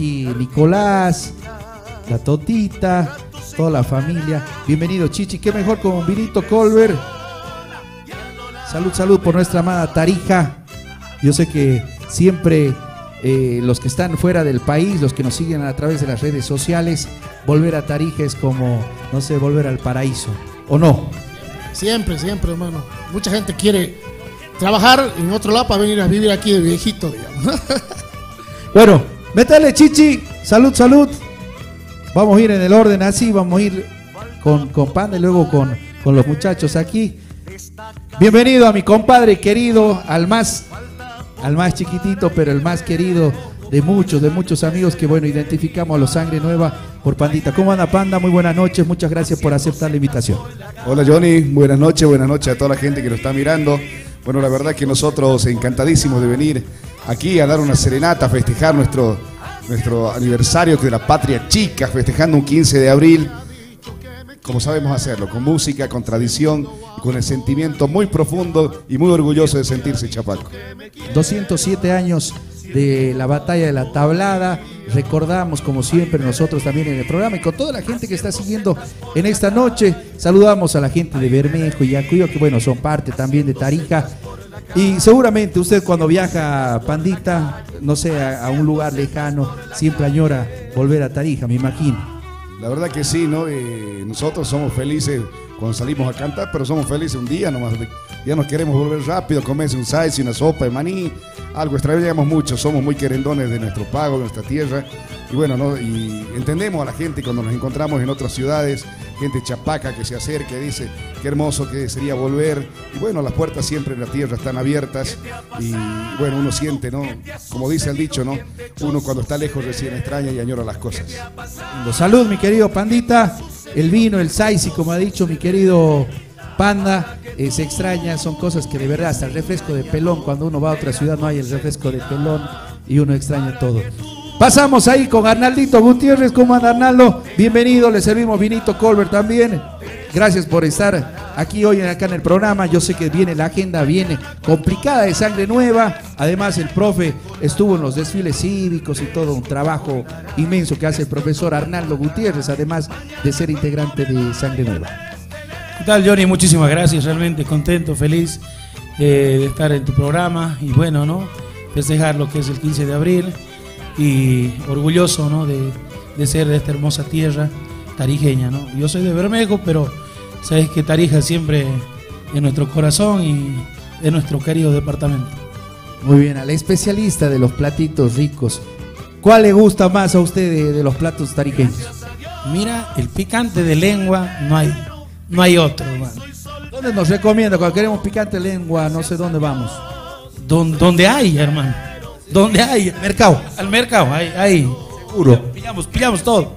aquí Nicolás, la Totita, toda la familia. Bienvenido Chichi, qué mejor con vinito Colbert. Salud, salud por nuestra amada Tarija. Yo sé que siempre eh, los que están fuera del país, los que nos siguen a través de las redes sociales, volver a Tarija es como, no sé, volver al paraíso, ¿o no? Siempre, siempre, hermano. Mucha gente quiere trabajar en otro lado para venir a vivir aquí de viejito, digamos. Bueno, métale chichi, salud, salud. Vamos a ir en el orden así, vamos a ir con, con Panda y luego con, con los muchachos aquí. Bienvenido a mi compadre querido, al más, al más chiquitito, pero el más querido de muchos, de muchos amigos que bueno, identificamos a los Sangre Nueva por Pandita. ¿Cómo anda Panda? Muy buenas noches, muchas gracias por aceptar la invitación. Hola Johnny, buenas noches, buenas noches a toda la gente que nos está mirando. Bueno, la verdad que nosotros encantadísimos de venir aquí a dar una serenata, a festejar nuestro, nuestro aniversario de la patria chica, festejando un 15 de abril, como sabemos hacerlo, con música, con tradición con el sentimiento muy profundo y muy orgulloso de sentirse chapaco. 207 años de la batalla de la tablada. Recordamos, como siempre, nosotros también en el programa y con toda la gente que está siguiendo en esta noche. Saludamos a la gente de Bermejo y Acuyo, que bueno, son parte también de Tarija. Y seguramente usted cuando viaja, Pandita, no sé, a, un lugar lejano, siempre añora volver a Tarija, me imagino. La verdad que sí, ¿no? Eh, nosotros somos felices cuando salimos a cantar, pero somos felices un día nomás. Ya nos queremos volver rápido, comerse un y una sopa de maní, algo extrañamos mucho, somos muy querendones de nuestro pago, de nuestra tierra. Y bueno, ¿no? y entendemos a la gente cuando nos encontramos en otras ciudades, gente chapaca que se acerca y dice, qué hermoso que sería volver. Y bueno, las puertas siempre en la tierra están abiertas y bueno, uno siente, ¿no? Como dice el dicho, ¿no? Uno cuando está lejos recién extraña y añora las cosas. Salud, mi querido Pandita. El vino, el saisi, como ha dicho mi querido Panda, eh, se extraña, son cosas que de verdad, hasta el refresco de pelón, cuando uno va a otra ciudad no hay el refresco de pelón y uno extraña todo. Pasamos ahí con Arnaldito Gutiérrez, ¿cómo anda Arnaldo? Bienvenido, le servimos vinito Colbert también. Gracias por estar aquí hoy acá en el programa. Yo sé que viene la agenda, viene complicada de sangre nueva. Además, el profe estuvo en los desfiles cívicos y todo un trabajo inmenso que hace el profesor Arnaldo Gutiérrez, además de ser integrante de Sangre Nueva. ¿Qué tal, Johnny? Muchísimas gracias. Realmente contento, feliz eh, de estar en tu programa y bueno, ¿no? Festejar lo que es el 15 de abril y orgulloso, ¿no? De, de ser de esta hermosa tierra tarijeña, ¿no? Yo soy de Bermejo, pero sabes que Tarija siempre en nuestro corazón y en nuestro querido departamento. Muy bien, al especialista de los platitos ricos, ¿cuál le gusta más a usted de, de los platos tarijeños? Mira, el picante de lengua no hay, no hay otro, hermano. ¿Dónde nos recomienda? Cuando queremos picante de lengua, no sé dónde vamos. Don- donde hay, hermano. Donde hay. Mercado. Al mercado, ahí, ahí. Seguro. Pillamos, pillamos todo.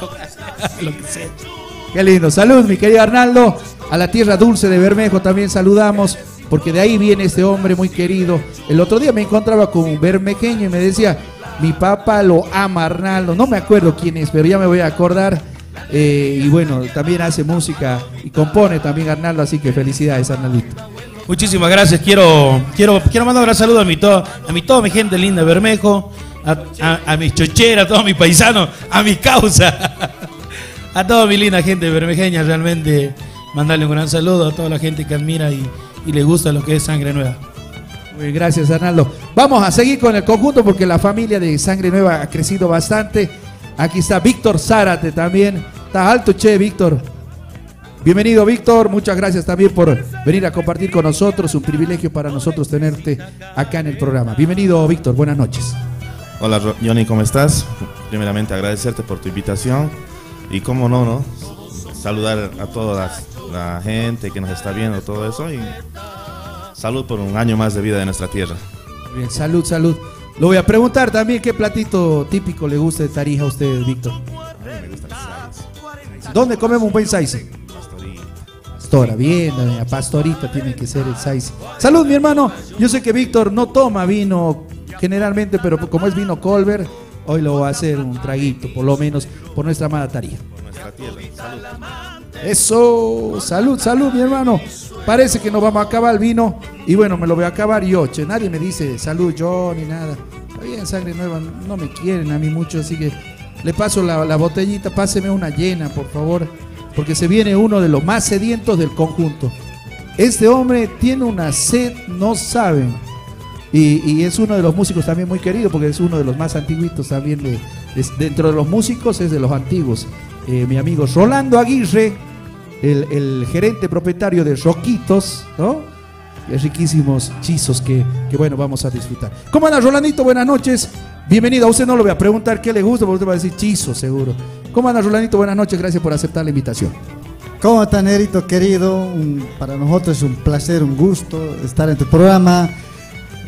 Lo que sea. Qué lindo. Salud, mi querido Arnaldo. A la tierra dulce de Bermejo también saludamos, porque de ahí viene este hombre muy querido. El otro día me encontraba con un bermejeño y me decía, mi papá lo ama, Arnaldo. No me acuerdo quién es, pero ya me voy a acordar. Eh, y bueno, también hace música y compone también Arnaldo, así que felicidades, Arnaldito. Muchísimas gracias. Quiero, quiero, quiero mandar un gran saludo a mi, to- a mi toda mi gente linda Bermejo, a, a, a mis chocheras, a todos mis paisanos, a mi causa, a toda mi linda gente bermejeña. Realmente mandarle un gran saludo a toda la gente que admira y, y le gusta lo que es Sangre Nueva. Muy gracias, Arnaldo. Vamos a seguir con el conjunto porque la familia de Sangre Nueva ha crecido bastante. Aquí está Víctor Zárate también. Está alto, che, Víctor. Bienvenido, Víctor. Muchas gracias también por venir a compartir con nosotros. Un privilegio para nosotros tenerte acá en el programa. Bienvenido, Víctor. Buenas noches. Hola Johnny, ¿cómo estás? Primeramente agradecerte por tu invitación y cómo no, ¿no? Saludar a toda la gente que nos está viendo, todo eso y salud por un año más de vida de nuestra tierra. Bien, salud, salud. Lo voy a preguntar también qué platito típico le gusta de Tarija a usted, Víctor. A mí me gusta el sais, ¿Dónde comemos un buen saice? Pastora, bien, doña Pastorita tiene que ser el saice. Salud, mi hermano. Yo sé que Víctor no toma vino generalmente, pero como es vino Colbert, hoy lo va a hacer un traguito, por lo menos por nuestra amada Tarija. por nuestra tierra. Salud. Eso, salud, salud, mi hermano. Parece que nos vamos a acabar el vino. Y bueno, me lo voy a acabar yo, che. Nadie me dice salud yo ni nada. bien, sangre nueva, no me quieren a mí mucho, así que le paso la, la botellita, páseme una llena, por favor, porque se viene uno de los más sedientos del conjunto. Este hombre tiene una sed, no saben. Y, y es uno de los músicos también muy querido, porque es uno de los más antiguitos también. de- de- dentro de los músicos es de los antiguos. Eh, mi amigo Rolando Aguirre, el, gerente propietario de Roquitos, ¿no? Es riquísimos chizos que, que, bueno, vamos a disfrutar. ¿Cómo anda Rolandito? Buenas noches. Bienvenido. Usted no le voy a preguntar qué le gusta, porque usted va a decir chizo, seguro. ¿Cómo anda Rolandito? Buenas noches. Gracias por aceptar la invitación. ¿Cómo está, Nerito querido? Un- para nosotros es un placer, un gusto estar en tu programa,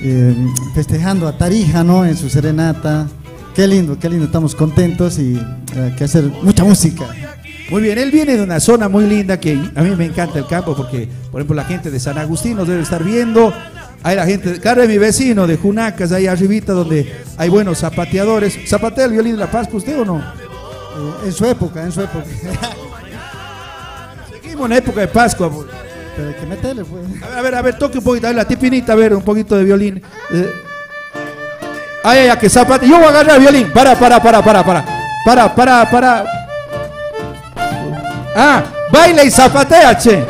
eh, festejando a Tarija, ¿no? En su serenata. Qué lindo, qué lindo, estamos contentos y eh, que hacer mucha música. Muy bien, él viene de una zona muy linda que a mí me encanta el campo porque, por ejemplo, la gente de San Agustín nos debe estar viendo. Hay la gente, claro, de mi vecino de Junacas, ahí arribita donde hay buenos zapateadores. ¿Zapatea el violín de la Pascua usted o no? En su época, en su época. Seguimos en época de Pascua. pues. Pero hay que meterle, pues. A ver, a ver, a ver, toque un poquito, a ver, la tipinita, a ver, un poquito de violín. Eh, Ay, ay, ay, que zapate. Yo voy a agarrar el violín. Para, para, para, para, para. Para, para, para. Ah, baila y zapatea, che.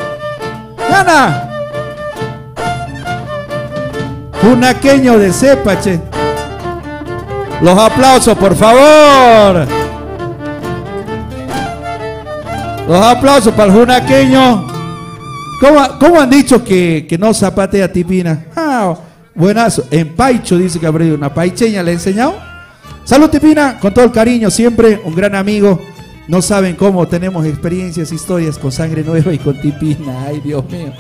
Gana. Junaqueño de cepa, che. Los aplausos, por favor. Los aplausos para el junaqueño. ¿Cómo, cómo han dicho que, que no zapatea Tipina? Ah, buenazo. En Paicho dice aprendido una paicheña, ¿le he enseñado? Salud Tipina, con todo el cariño, siempre un gran amigo. No saben cómo tenemos experiencias, historias con sangre nueva y con Tipina. Ay, Dios mío.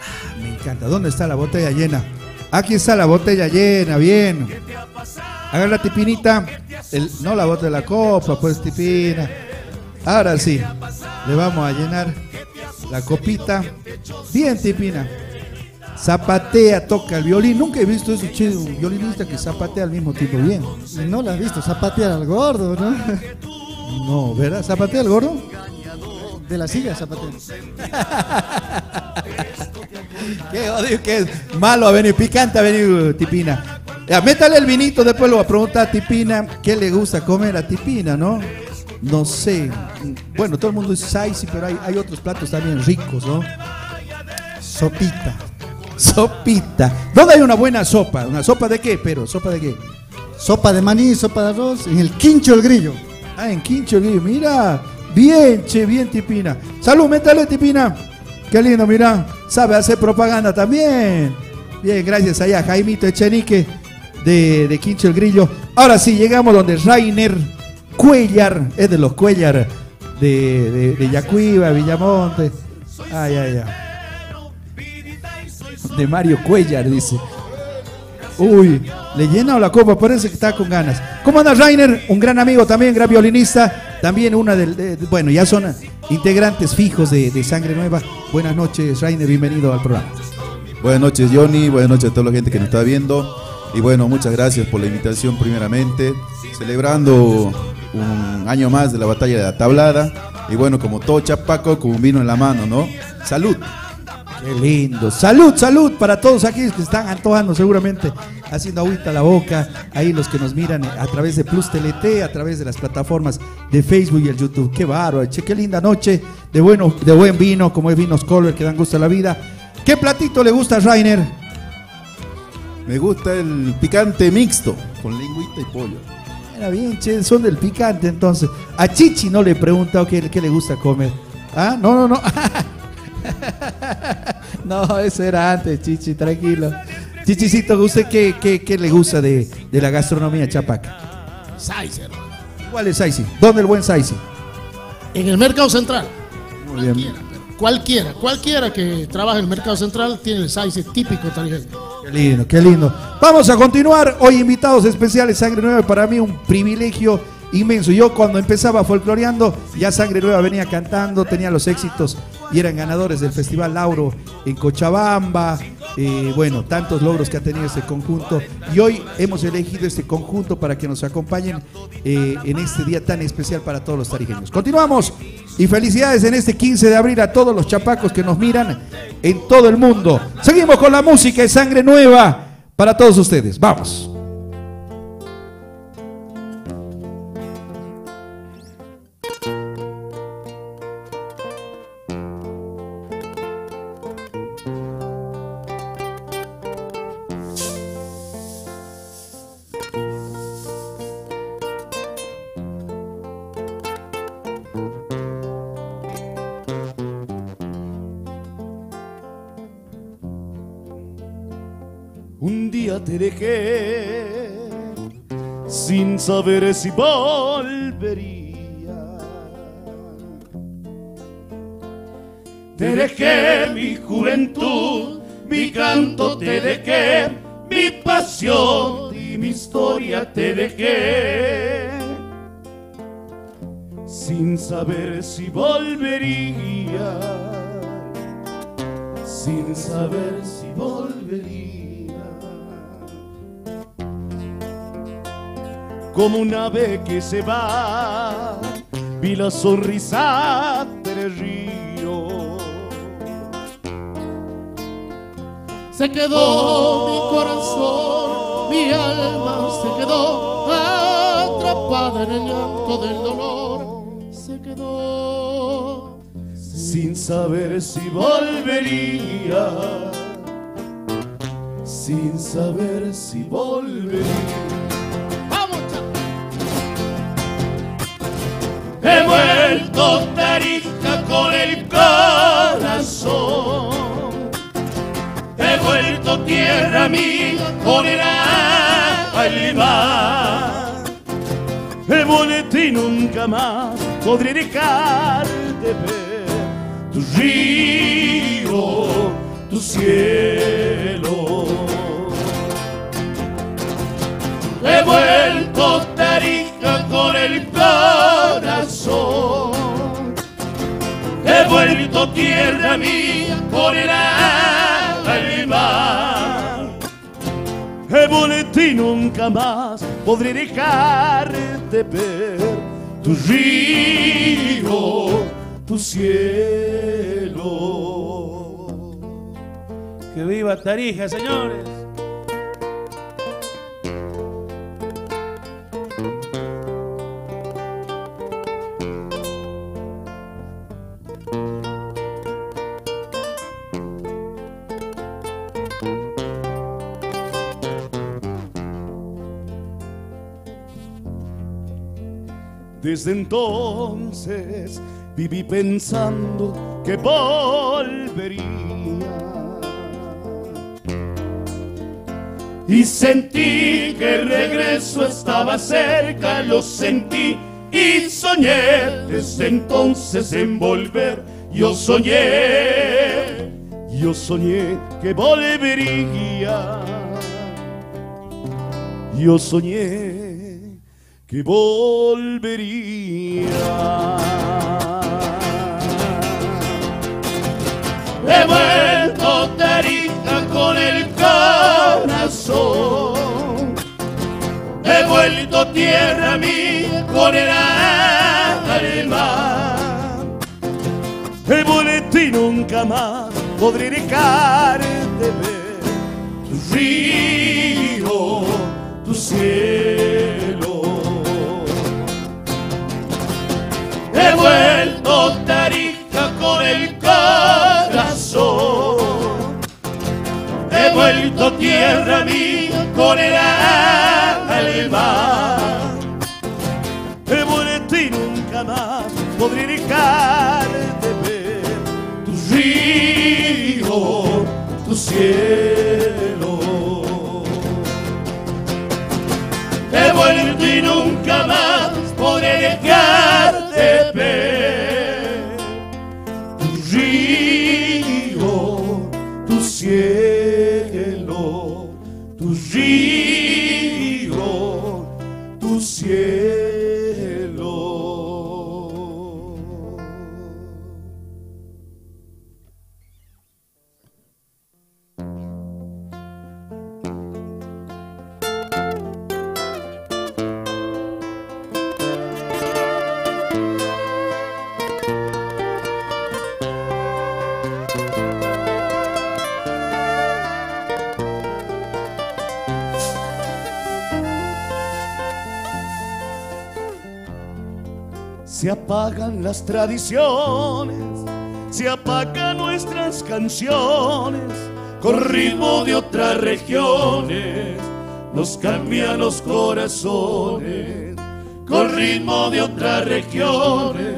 Ah, me encanta. ¿Dónde está la botella llena? Aquí está la botella llena, bien. Agarra tipinita, el- no la bota de la copa, pues tipina. Ahora sí, le vamos a llenar la copita. Bien, tipina. Zapatea, toca el violín. Nunca he visto eso, che, un violinista que zapatea al mismo tiempo. Bien. No lo has visto, zapatear al gordo, ¿no? No, ¿verdad? ¿Zapatea el gordo? De la silla, zapatear. Qué odio, qué malo ha venido, picante ha venido Tipina. Ya, métale el vinito, después lo va a preguntar a Tipina qué le gusta comer a Tipina, ¿no? No sé. Bueno, todo el mundo dice saisi, pero hay, hay otros platos también ricos, ¿no? Sopita. Sopita. ¿Dónde hay una buena sopa? ¿Una sopa de qué, pero? ¿Sopa de qué? Sopa de maní, sopa de arroz, en el quincho el grillo. Ah, en Quincho, Guillo, mira. Bien, che, bien, Tipina. Salud, métale, Tipina. Qué lindo, mira. Sabe hacer propaganda también. Bien, gracias allá, Jaimito Echenique de, de Quincho el Grillo. Ahora sí, llegamos donde Rainer Cuellar, es de los Cuellar de, de, de Yacuiba, Villamonte. Ay, ay, ay. De Mario Cuellar, dice. Uy, le llena la copa, parece que está con ganas. ¿Cómo anda Rainer? Un gran amigo también, gran violinista. También una del. de- de- bueno, ya son integrantes fijos de, de Sangre Nueva. Buenas noches, Rainer, bienvenido al programa. Buenas noches Johnny, buenas noches a toda la gente que nos está viendo y bueno, muchas gracias por la invitación primeramente, celebrando un año más de la batalla de la tablada y bueno, como todo chapaco, con un vino en la mano, ¿no? Salud. Qué lindo. Salud, salud para todos aquellos que están antojando seguramente, haciendo agüita a la boca. Ahí los que nos miran a través de Plus TLT, a través de las plataformas de Facebook y el YouTube. Qué bárbaro, che, qué linda noche de, bueno, de buen vino, como es Vinos Color, que dan gusto a la vida. ¿Qué platito le gusta a Rainer? Me gusta el picante mixto con lingüita y pollo. Era bien, che, son del picante entonces. A Chichi no le he preguntado qué, qué le gusta comer. ¿Ah? No, no, no. no, eso era antes, Chichi, tranquilo. Chichicito, ¿usted qué, qué, qué le gusta de, de la gastronomía chapaca? Saizer. ¿Cuál es Saisi? ¿Dónde el buen Saisi? En el mercado central. Muy bien. Cualquiera, cualquiera, cualquiera que trabaje en el mercado central tiene el Saizer típico tarijeño. Qué lindo, qué lindo. Vamos a continuar. Hoy invitados especiales, Sangre Nueva. Para mí un privilegio inmenso. Yo cuando empezaba folcloreando, ya Sangre Nueva venía cantando, tenía los éxitos y eran ganadores del Festival Lauro en Cochabamba. eh, bueno, tantos logros que ha tenido este conjunto. Y hoy hemos elegido este conjunto para que nos acompañen eh, en este día tan especial para todos los tarijeños. Continuamos y felicidades en este 15 de abril a todos los chapacos que nos miran en todo el mundo. Seguimos con la música de sangre nueva para todos ustedes. Vamos. Saber si volvería. Te dejé mi juventud, mi canto te dejé, mi pasión y mi historia te dejé. Sin saber si volvería, sin saber si como un ave que se va, vi la sonrisa del río. Se quedó mi corazón, mi alma se quedó atrapada en el llanto del dolor. Se quedó sin saber si volvería, sin saber si volvería. Vuelto Tarija con el corazón. He vuelto tierra mía con el alma. Vuelto y nunca más podré dejar de ver tu río, tu cielo. He vuelto Tarija con el corazón. Vuelto tierra mía con el alma. He y nunca más podré dejar de ver tu río, tu cielo. Que viva Tarija, señores. Desde entonces viví pensando que volvería. Y sentí que el regreso estaba cerca, lo sentí y soñé desde entonces en volver. Yo soñé, yo soñé que volvería. Yo soñé que volvería. He vuelto Tarija con el corazón. He vuelto tierra mía con el alma. He vuelto y nunca más podré dejar de ver tu río, tu cielo. He vuelto Tarija con el corazón. He vuelto tierra mía con el alma. He vuelto y nunca más podré dejar de ver tu río, tu cielo. Con ritmo de otras regiones, nos cambian los corazones, con ritmo de otras regiones,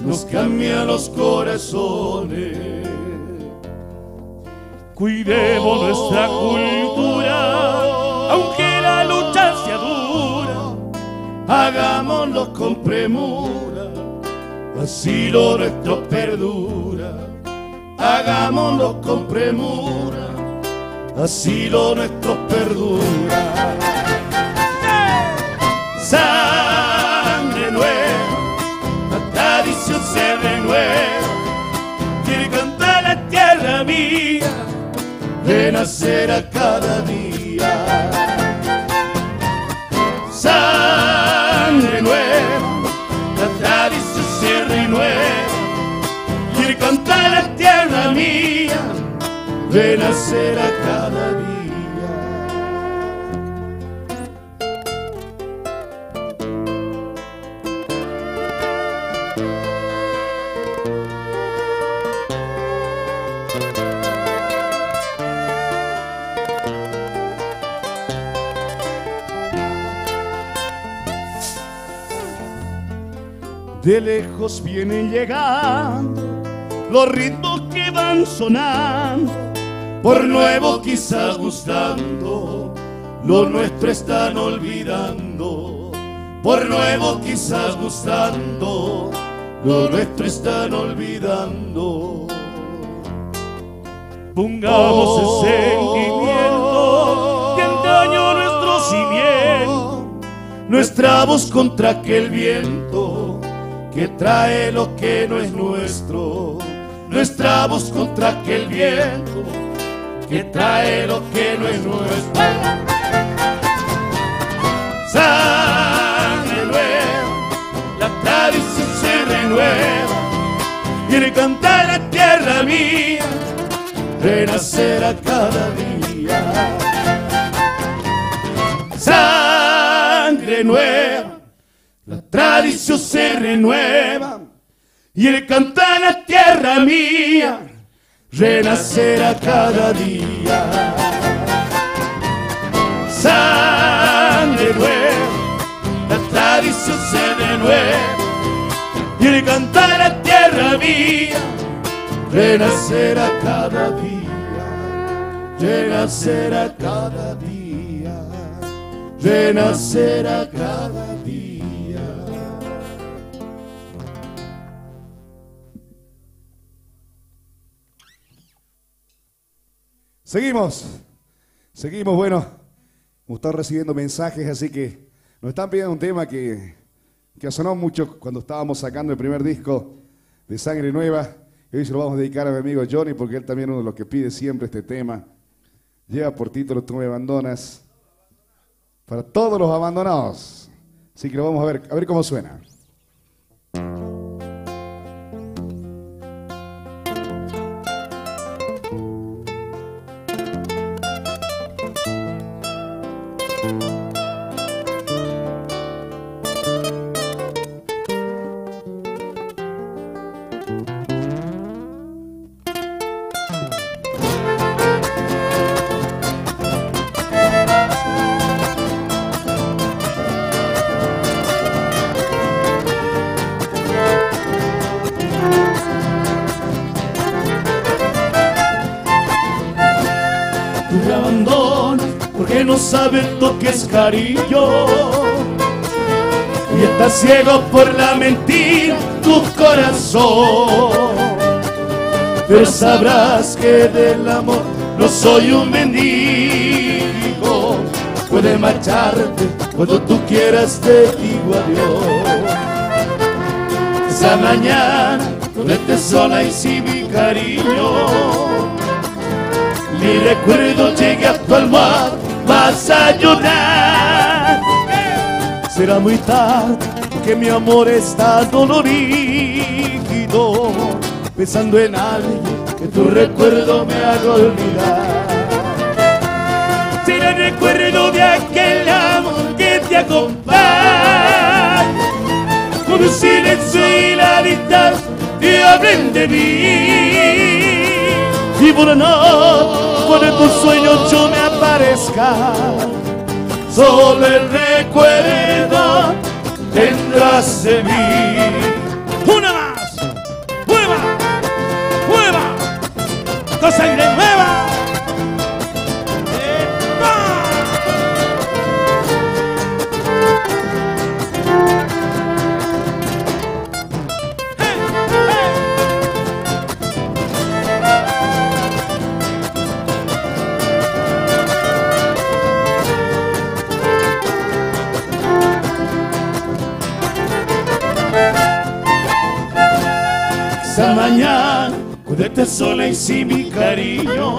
nos cambian los corazones. Cuidemos nuestra cultura, aunque la lucha sea dura, hagámoslo con premura, así lo nuestro perdura. Hagámoslo con premura, así lo nuestro perdura. Sangre nueva, la tradición se renueva, quiere cantar la tierra mía renacer a cada día. Sangre la tierra mía, renacer a cada día. De lejos vienen llegando los ritmos que van sonando, por nuevo quizás gustando, lo nuestro están olvidando, por nuevo quizás gustando, lo nuestro están olvidando. Pongamos el sentimiento que antaño nuestro cimiento, nuestra voz contra aquel viento que trae lo que no es nuestro, nuestra voz contra aquel viento que trae lo que no es nuestro. Sangre nueva, la tradición se renueva, quiere cantar la tierra mía, renacer a cada día. Sangre nueva la tradición se renueva y el cantar la tierra mía renacerá cada día. Sangre nueva, la tradición se renueva y el cantar la tierra mía renacerá cada día, renacerá cada día, renacerá cada día. Seguimos, seguimos, bueno, hemos recibiendo mensajes, así que nos están pidiendo un tema que, que sonó mucho cuando estábamos sacando el primer disco de Sangre Nueva. Y hoy se lo vamos a dedicar a mi amigo Johnny, porque él también es uno de los que pide siempre este tema. Lleva por título Tú me abandonas. Para todos los abandonados. Así que lo vamos a ver, a ver cómo suena. Sabes lo que es cariño. Y estás ciego por la mentira, tu corazón. Pero sabrás que del amor no soy un mendigo. Puedes marcharte cuando tú quieras, te digo adiós. Esa mañana, estés sola y sin mi cariño. Mi recuerdo llega a tu almohada, vas a llorar. Será muy tarde, que mi amor está dolorido, pensando en alguien que tu recuerdo me haga olvidar. Será el recuerdo de aquel amor que te acompaña, con un silencio laditas te hablen de mí. Y por la noche, cuando en tus sueños yo me aparezca, solo el recuerdo tendrás de mí. Sola y mi cariño.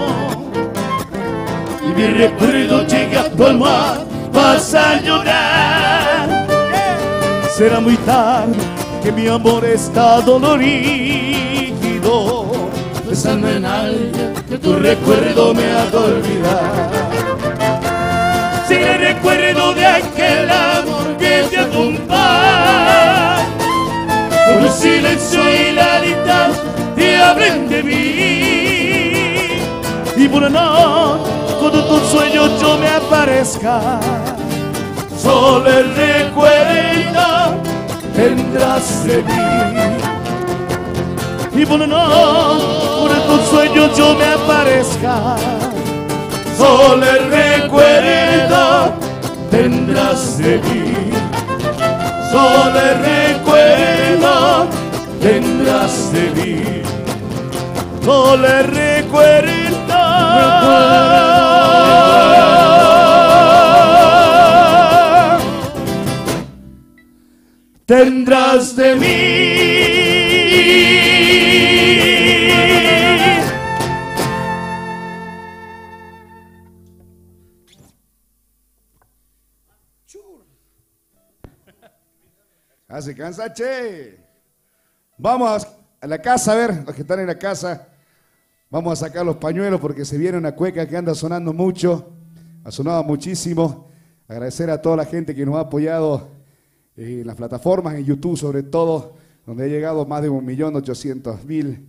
Y mi recuerdo llega a tu almohada, vas a llorar. Será muy tarde que mi amor está dolorido. Pensando en alguien que tu recuerdo me ha de olvidar. Por noche, cuando tus sueños yo me aparezca, solo el recuerdo tendrás de mí. Y por noche, cuando tus sueños yo me aparezca, solo el recuerdo tendrás de mí solo el recuerdo tendrás de mí. Solo el recuerdo tendrás de mí. Ah, se cansa, che. Vamos a la casa, a ver, los que están en la casa. Vamos a sacar los pañuelos porque se viene una cueca que anda sonando mucho. Ha sonado muchísimo. Agradecer a toda la gente que nos ha apoyado eh, en las plataformas, en YouTube sobre todo, donde ha llegado más de 1.800.000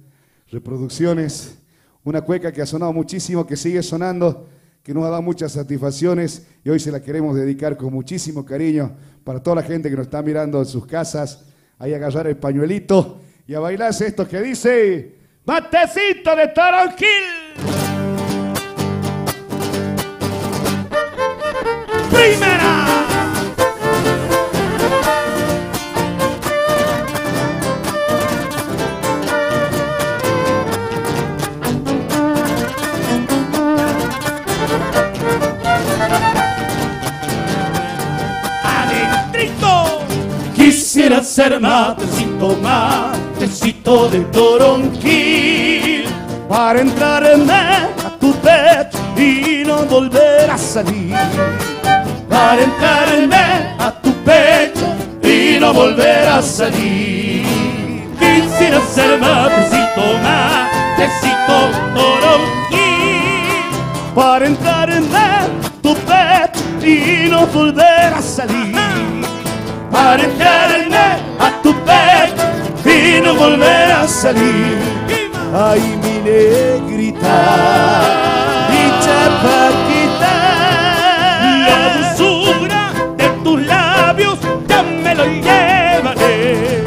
reproducciones. Una cueca que ha sonado muchísimo, que sigue sonando, que nos ha dado muchas satisfacciones y hoy se la queremos dedicar con muchísimo cariño para toda la gente que nos está mirando en sus casas. Ahí a agarrar el pañuelito y a bailarse esto que dice Matecito de Toronquil. Primera. Adentrito. Quisiera ser matecito, matecito de toronquil para entrarme a tu pecho y no volver a salir. Para entrarme a tu pecho y no volver a salir. Quisiera ser matecito, matecito toronquil para entrarme a tu pecho y no volver a salir para entrarme volver a salir. Ay, mi negrita, mi chapaquita, la dulzura de tus labios ya me lo llevaré.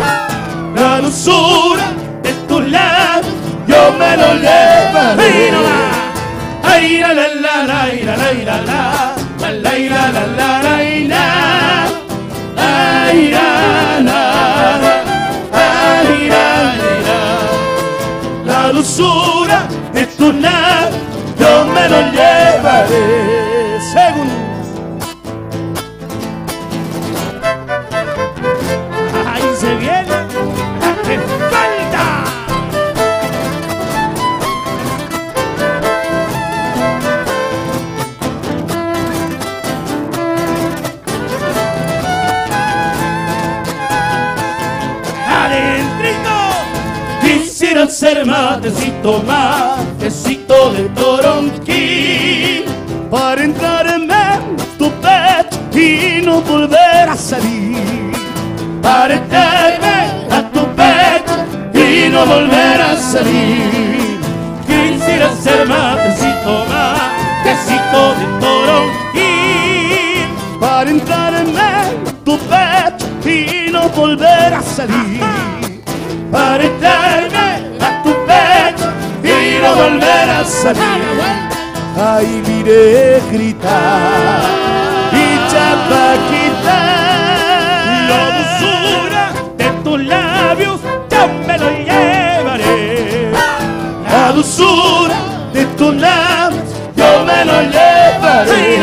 La dulzura de tus labios yo me lo llevaré. Ay, la la la la la la la la la la la la la la la la, dulzura de tu labios yo me lo llevaré. Matecito, matecito de toronquil para entrarme en tu pecho y no volver a salir. Para entrarme a tu pecho no volver a salir. Quisiera ser matecito, matecito de toronjil para entrar en tu pecho y no volver a salir. Para entrarme volver a salir. Ahí miré gritar y chapaquita. La dulzura de tus labios ya me lo llevaré. La dulzura de tus labios yo me lo llevaré.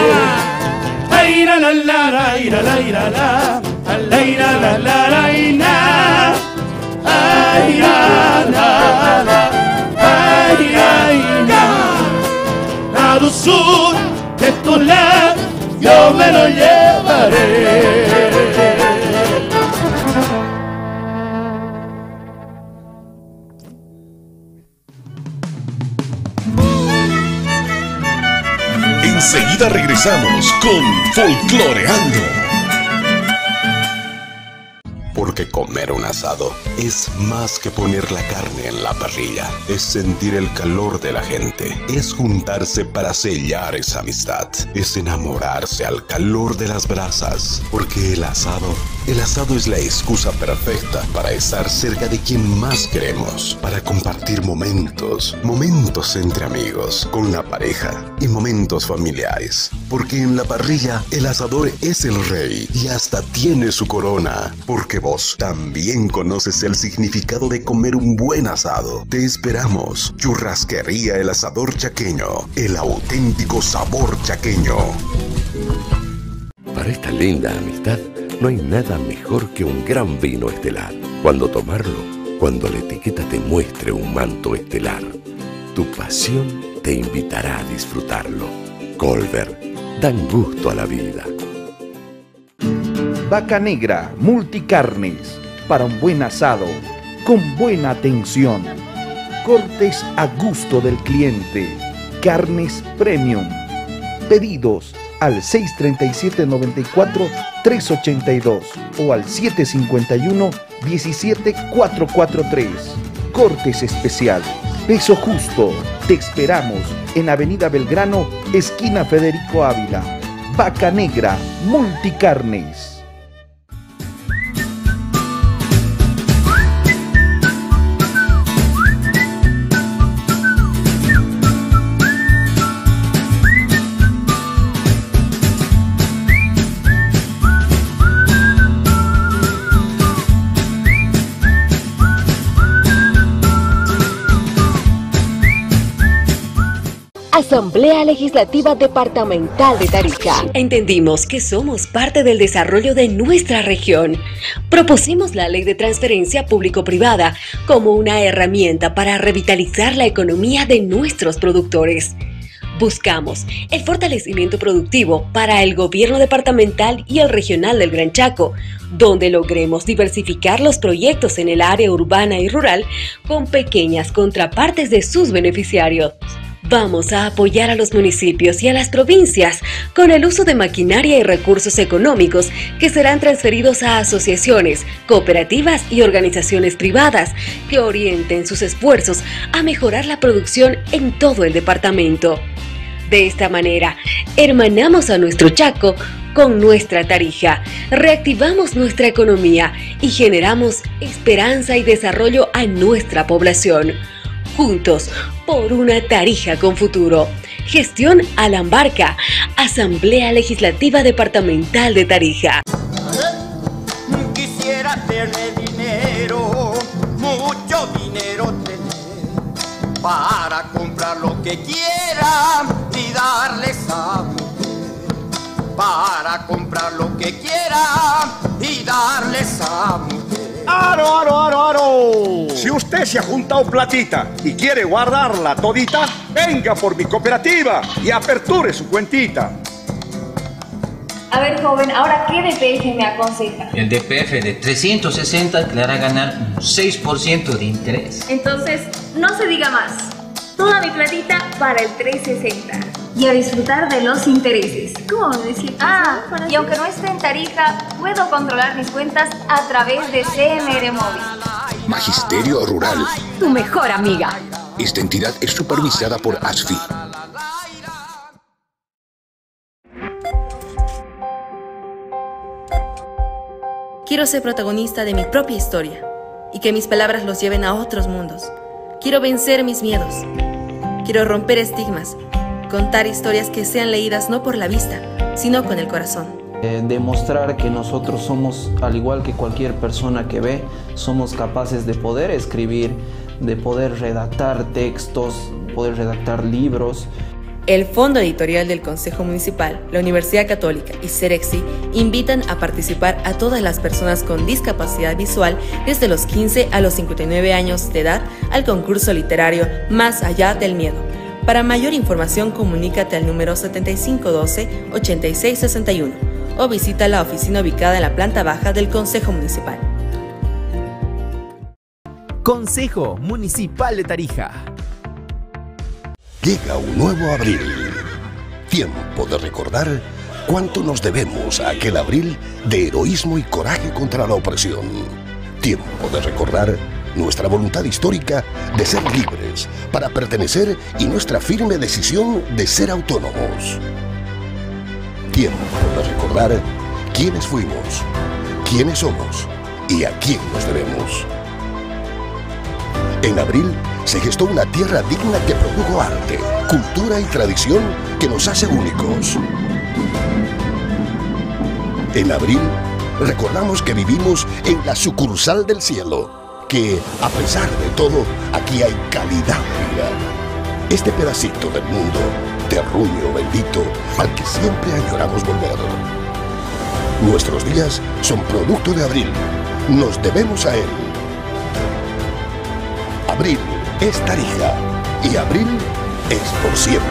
Ay, la la la la ira la ira la la ira la la la. Ay, la la la Dulzura de tu. Enseguida regresamos con Folcloreando. Comer un asado es más que poner la carne en la parrilla, es sentir el calor de la gente, es juntarse para sellar esa amistad, es enamorarse al calor de las brasas, porque el asado, el asado es la excusa perfecta para estar cerca de quien más queremos, para compartir momentos, momentos entre amigos, con la pareja y momentos familiares, porque en la parrilla el asador es el rey y hasta tiene su corona, porque vos también conoces el significado de comer un buen asado. Te esperamos. Churrasquería El Asador Chaqueño. El auténtico sabor chaqueño. Para esta linda amistad, no hay nada mejor que un gran vino estelar. Cuando tomarlo, cuando la etiqueta te muestre un manto estelar, tu pasión te invitará a disfrutarlo. Colbert, dan gusto a la vida. Vaca Negra Multicarnes para un buen asado con buena atención. Cortes a gusto del cliente. Carnes Premium. Pedidos al 637-94-382 o al 751-17443. Cortes especiales. Peso justo. Te esperamos en Avenida Belgrano, esquina Federico Ávila. Vaca Negra Multicarnes. Asamblea Legislativa Departamental de Tarija. Entendimos que somos parte del desarrollo de nuestra región. Propusimos la ley de transferencia público-privada como una herramienta para revitalizar la economía de nuestros productores. Buscamos el fortalecimiento productivo para el gobierno departamental y el regional del Gran Chaco, donde logremos diversificar los proyectos en el área urbana y rural con pequeñas contrapartes de sus beneficiarios. Vamos a apoyar a los municipios y a las provincias con el uso de maquinaria y recursos económicos que serán transferidos a asociaciones, cooperativas y organizaciones privadas que orienten sus esfuerzos a mejorar la producción en todo el departamento. De esta manera, hermanamos a nuestro Chaco con nuestra Tarija, reactivamos nuestra economía y generamos esperanza y desarrollo a nuestra población. Juntos por una Tarija con futuro. Gestión Alambarca, Asamblea Legislativa Departamental de Tarija. Quisiera tener dinero, mucho dinero tener, para comprar lo que quiera y darles a mujer. Para comprar lo que quiera y darles a mujer. ¡Aro, aro, aro, aro! Si usted se ha juntado platita y quiere guardarla todita, venga por mi cooperativa y aperture su cuentita. A ver, joven, ahora ¿qué DPF me aconseja? El DPF de 360 le hará ganar un 6% de interés. Entonces, no se diga más. Toda mi platita para el 360. y a disfrutar de los intereses. ¿Cómo me decía? Ah, y aunque no esté en Tarija, puedo controlar mis cuentas a través de CMR Móvil. Magisterio Rural. Tu mejor amiga. Esta entidad es supervisada por ASFI. Quiero ser protagonista de mi propia historia y que mis palabras los lleven a otros mundos. Quiero vencer mis miedos. Quiero romper estigmas, contar historias que sean leídas no por la vista, sino con el corazón. Eh, demostrar que nosotros somos, al igual que cualquier persona que ve, somos capaces de poder escribir, de poder redactar textos, poder redactar libros. El Fondo Editorial del Consejo Municipal, la Universidad Católica y Cerexi invitan a participar a todas las personas con discapacidad visual desde los 15 a los 59 años de edad al concurso literario Más allá del miedo. Para mayor información comunícate al número 7512-8661 o visita la oficina ubicada en la planta baja del Consejo Municipal. Consejo Municipal de Tarija. Llega un nuevo abril. Tiempo de recordar cuánto nos debemos a aquel abril de heroísmo y coraje contra la opresión. Tiempo de recordar nuestra voluntad histórica de ser libres para pertenecer y nuestra firme decisión de ser autónomos. Tiempo de recordar quiénes fuimos, quiénes somos y a quién nos debemos. En abril se gestó una tierra digna que produjo arte, cultura y tradición que nos hace únicos. En abril recordamos que vivimos en la sucursal del cielo, que a pesar de todo, aquí hay calidad de vida. Este pedacito del mundo, terruño bendito, al que siempre añoramos volver. Nuestros días son producto de abril. Nos debemos a él. Abril es Tarija y abril es por siempre.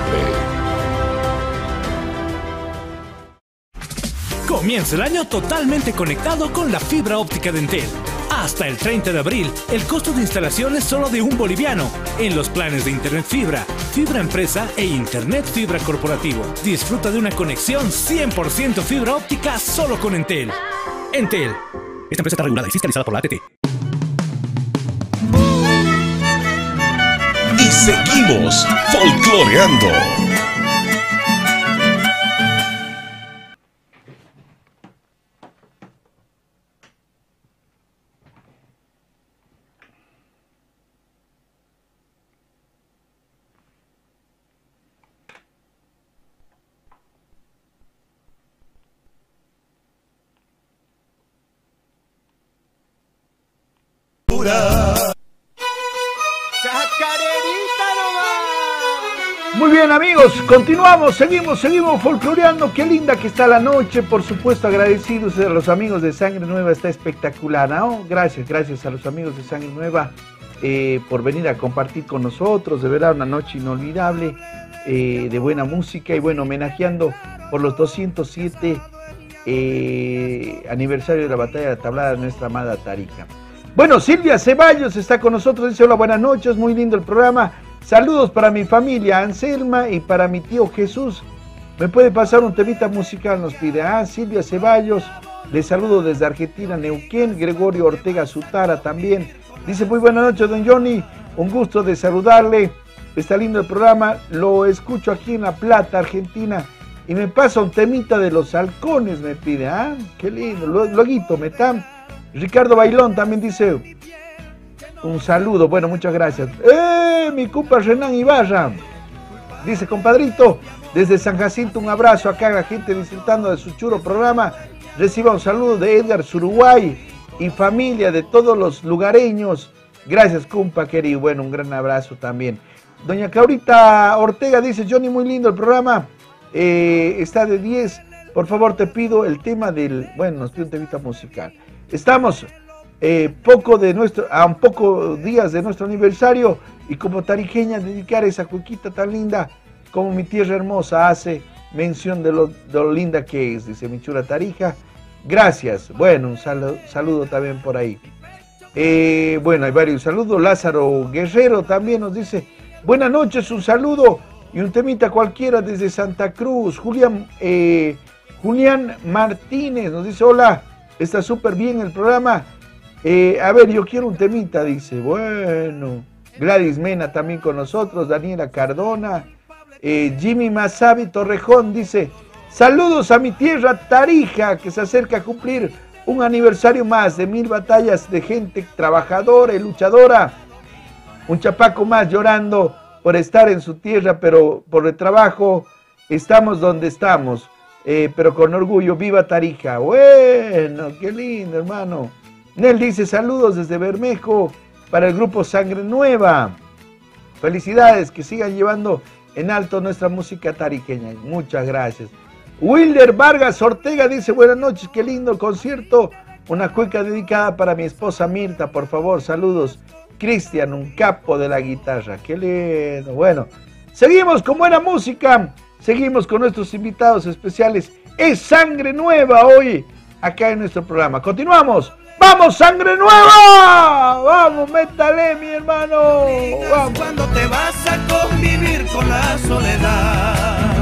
Comienza el año totalmente conectado con la fibra óptica de Entel. Hasta el 30 de abril, el costo de instalación es solo de un boliviano. En los planes de Internet Fibra, Fibra Empresa e Internet Fibra Corporativo. Disfruta de una conexión 100% fibra óptica solo con Entel. Entel. Esta empresa está regulada y fiscalizada por la ATT. Seguimos folcloreando. Muy bien amigos, continuamos, seguimos, seguimos folcloreando, qué linda que está la noche, por supuesto agradecidos a los amigos de Sangre Nueva, está espectacular, ¿no? Gracias, gracias a los amigos de Sangre Nueva eh, por venir a compartir con nosotros, de verdad una noche inolvidable, eh, de buena música y bueno, homenajeando por los 207 eh, aniversario de la batalla de la tablada de nuestra amada Tarija. Bueno, Silvia Ceballos está con nosotros, dice hola, buenas noches, muy lindo el programa. Saludos para mi familia Anselma y para mi tío Jesús. ¿Me puede pasar un temita musical? Nos pide. Ah, Silvia Ceballos. Le saludo desde Argentina, Neuquén. Gregorio Ortega Sutara también. Dice muy buenas noches, don Johnny. Un gusto de saludarle. Está lindo el programa. Lo escucho aquí en La Plata, Argentina. Y me pasa un temita de los halcones, me pide. Ah, qué lindo. Luego me está. Ricardo Bailón también dice, un saludo, bueno, muchas gracias. ¡Eh, mi compa Renan Ibarra! Dice, compadrito, desde San Jacinto un abrazo acá a la gente disfrutando de su chulo programa. Reciba un saludo de Edgar Uruguay y familia de todos los lugareños. Gracias, compa querido. Bueno, un gran abrazo también. Doña Caurita Ortega dice, Johnny, muy lindo el programa. Eh, está de 10. Por favor, te pido el tema del... Bueno, nos pide un temita musical. Estamos eh, poco de nuestro, a un poco días de nuestro aniversario y como tarijeña dedicar esa cuequita tan linda como mi tierra hermosa hace mención de lo, linda que es, dice mi chula Tarija. Gracias. Bueno, un saludo, saludo también por ahí. Eh, bueno, hay varios saludos. Lázaro Guerrero también nos dice, buenas noches, un saludo Y un temita cualquiera desde Santa Cruz. Julián, eh, Julián Martínez nos dice, hola, está súper bien el programa. Eh, a ver, yo quiero un temita, dice. Bueno, Gladys Mena también con nosotros, Daniela Cardona, eh, Jimmy Masabi Torrejón dice, saludos a mi tierra Tarija, que se acerca a cumplir un aniversario más de mil batallas de gente trabajadora y luchadora. Un chapaco más llorando por estar en su tierra, pero por el trabajo estamos donde estamos. Eh, pero con orgullo, viva Tarija. Bueno, qué lindo, hermano. Nel dice saludos desde Bermejo para el grupo Sangre Nueva. Felicidades, que sigan llevando en alto nuestra música tariqueña. Muchas gracias. Wilder Vargas Ortega dice buenas noches, qué lindo concierto. Una cueca dedicada para mi esposa Mirta, por favor, saludos. Cristian, un capo de la guitarra, qué lindo. Bueno, seguimos con buena música, seguimos con nuestros invitados especiales. Es sangre nueva hoy acá en nuestro programa. Continuamos. ¡Vamos, sangre nueva! ¡Vamos, métale, mi hermano! ¡Vamos! Cuando te vas a convivir con la soledad.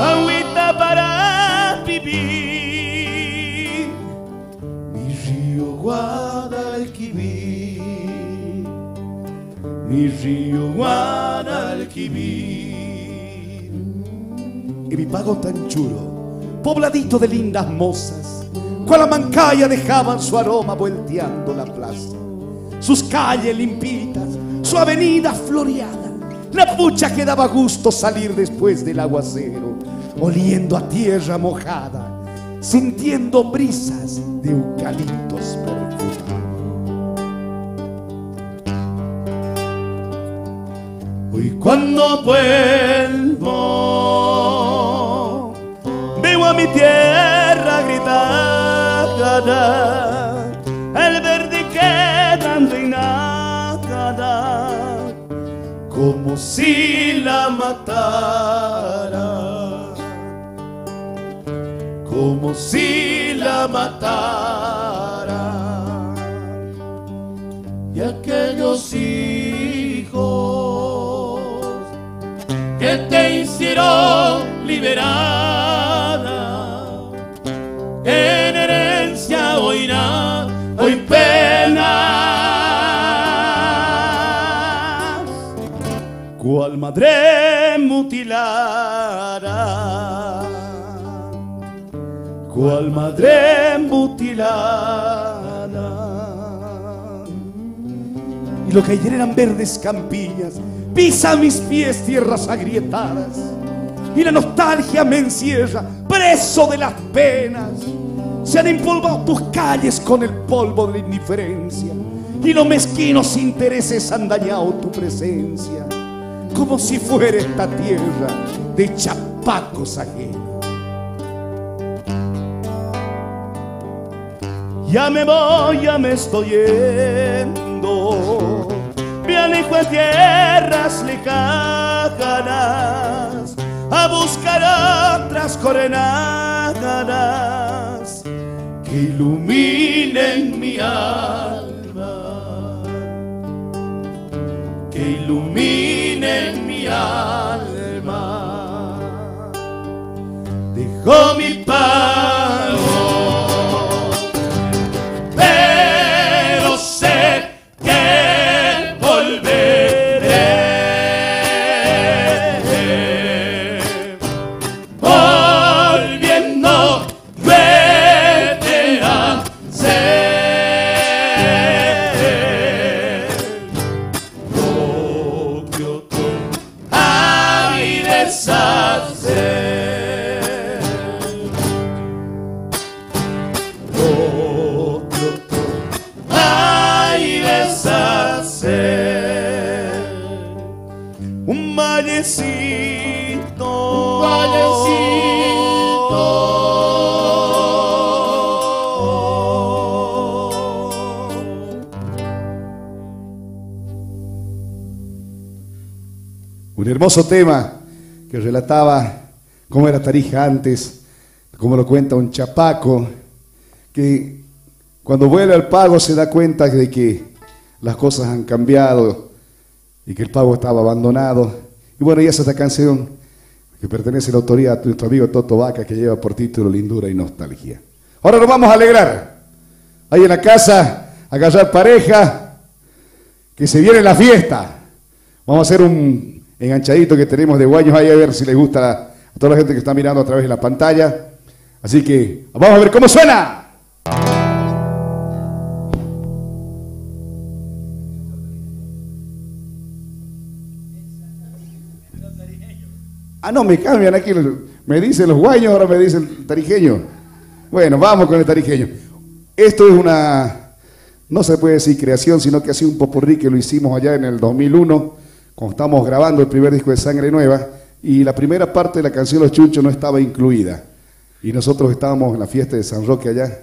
Agüita para vivir, mi río Guadalquivir, mi río Guadalquivir. Y mi pago tan chulo, pobladito de lindas mozas, cual la mancaya dejaban su aroma volteando la plaza. Sus calles limpitas, su avenida floreada, la pucha que daba gusto salir después del aguacero, oliendo a tierra mojada, sintiendo brisas de eucaliptos perfumados. Hoy cuando vuelvo, veo a mi tierra gritada, como si la matara, como si la matara, y aquellos hijos que te hicieron liberada. En herencia oirá hoy penas, Cual madre mutilada, cual madre mutilada. Y lo que ayer eran verdes campillas, pisa mis pies tierras agrietadas. Y la nostalgia me encierra, preso de las penas. Se han empolvado tus calles con el polvo de la indiferencia. Y los mezquinos intereses han dañado tu presencia. Como si fuera esta tierra de chapacos ajenos. Ya me voy, ya me estoy yendo. Me alejo tierra tierras lejanas a buscar otras coordenadas que iluminen mi alma, que iluminen Dejó mi hermoso tema que relataba cómo era Tarija antes, cómo lo cuenta un chapaco, que cuando vuelve al pago se da cuenta de que las cosas han cambiado y que el pago estaba abandonado. Y bueno, y esa es la canción que pertenece a la autoría de nuestro amigo Toto Vaca, que lleva por título Lindura y Nostalgia. Ahora nos vamos a alegrar. Ahí en la casa, agarrar pareja, que se viene la fiesta. Vamos a hacer un enganchadito que tenemos de guaños ahí a ver si les gusta a toda la gente que está mirando a través de la pantalla. Así que vamos a ver cómo suena. Ah, no, me cambian aquí. Me dicen los guaños, ahora me dicen tarijeño. Bueno, vamos con el tarijeño. Esto es una, no se puede decir creación, sino que ha un popurrí que lo hicimos allá en el 2001, cuando estábamos grabando el primer disco de Sangre Nueva, y la primera parte de la canción Los Chunchos no estaba incluida. Y nosotros estábamos en la fiesta de San Roque allá,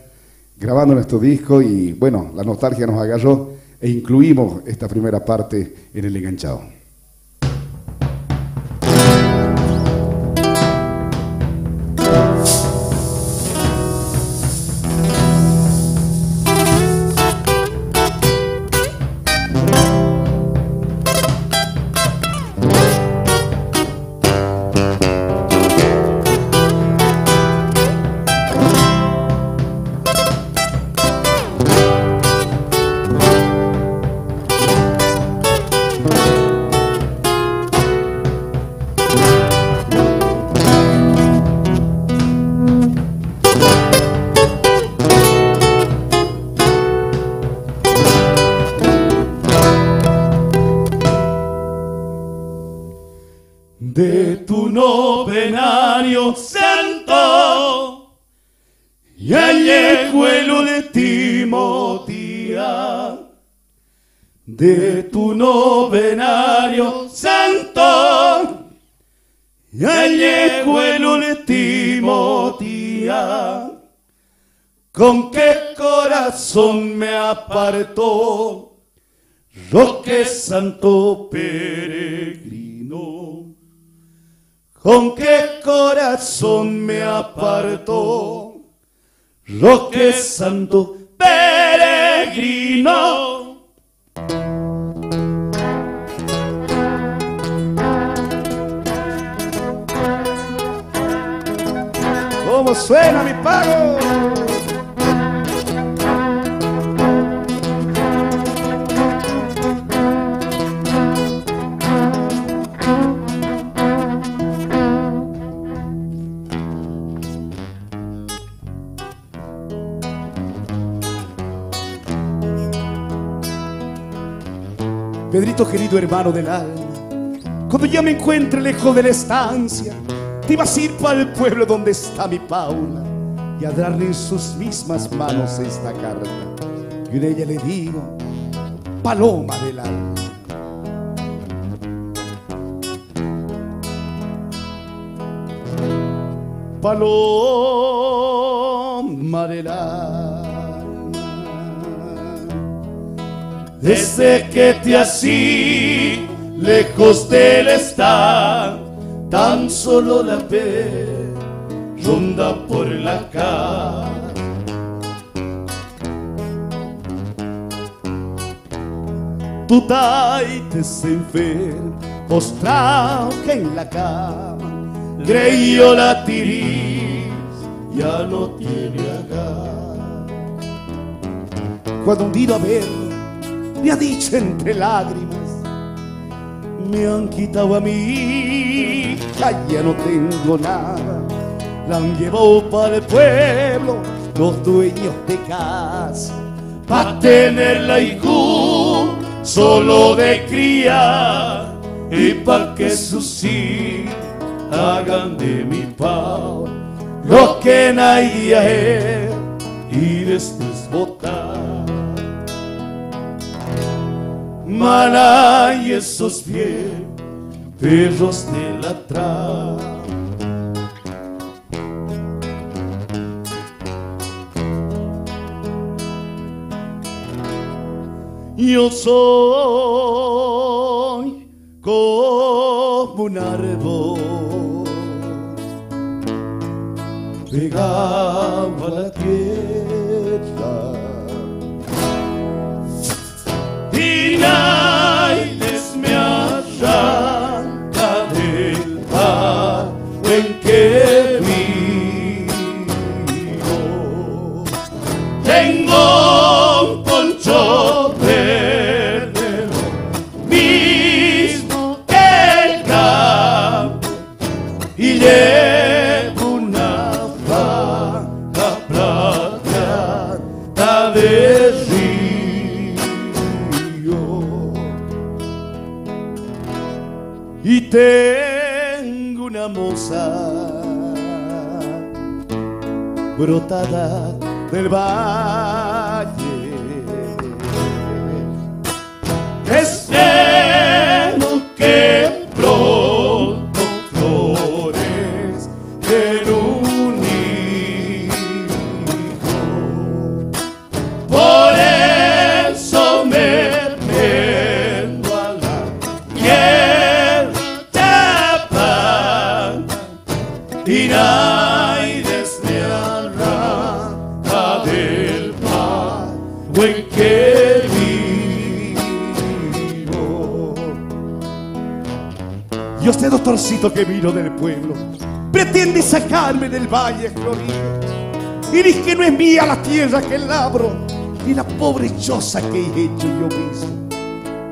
grabando nuestro disco, y bueno, la nostalgia nos agarró e incluimos esta primera parte en el enganchado. Roque Santo Peregrino con qué corazón me apartó Roque Santo Peregrino. ¿Cómo suena mi pago? Pedrito querido hermano del alma, cuando ya me encuentre lejos de la estancia, te vas a ir para el pueblo donde está mi Paula y a darle en sus mismas manos esta carta. Y en ella le digo, paloma del alma. Paloma del alma. Desde que te así lejos del estar, tan solo la ve ronda por la cara. Tu taite se ve postrado en la cama, creyó la tiris, ya no tiene agar. Cuando un día a verlo, me ha dicho entre lágrimas, me han quitado a mí, ya no tengo nada. La han llevado para el pueblo los dueños de casa, pa' tenerla hijo solo de cría y pa' que sus hijos hagan de mi pao lo que es y después votar. Mala y esos pies, perros de la trama. Yo soy como un árbol pegado a la tierra nadie me en que tengo una moza brotada del valle. Espero del pueblo, pretende sacarme del valle. Y dice que no es mía la tierra que labro, ni la pobre choza que he hecho yo mismo.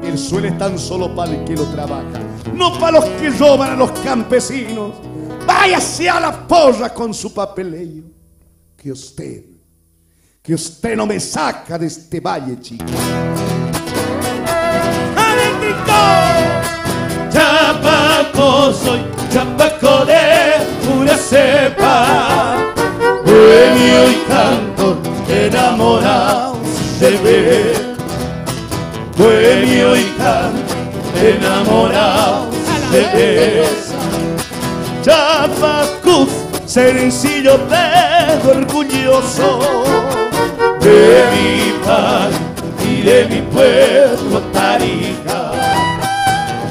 El suelo es tan solo para el que lo trabaja, no para los que roban a los campesinos. Váyase a la porra con su papelillo. Que usted, que usted no me saca de este valle, chico. Soy, chapaco de pura cepa. Bohemio y canto, enamorados de ver. Bohemio y canto, enamorados de ver. Chapacuz, sencillo pero orgulloso de mi padre y de mi pueblo Tarija.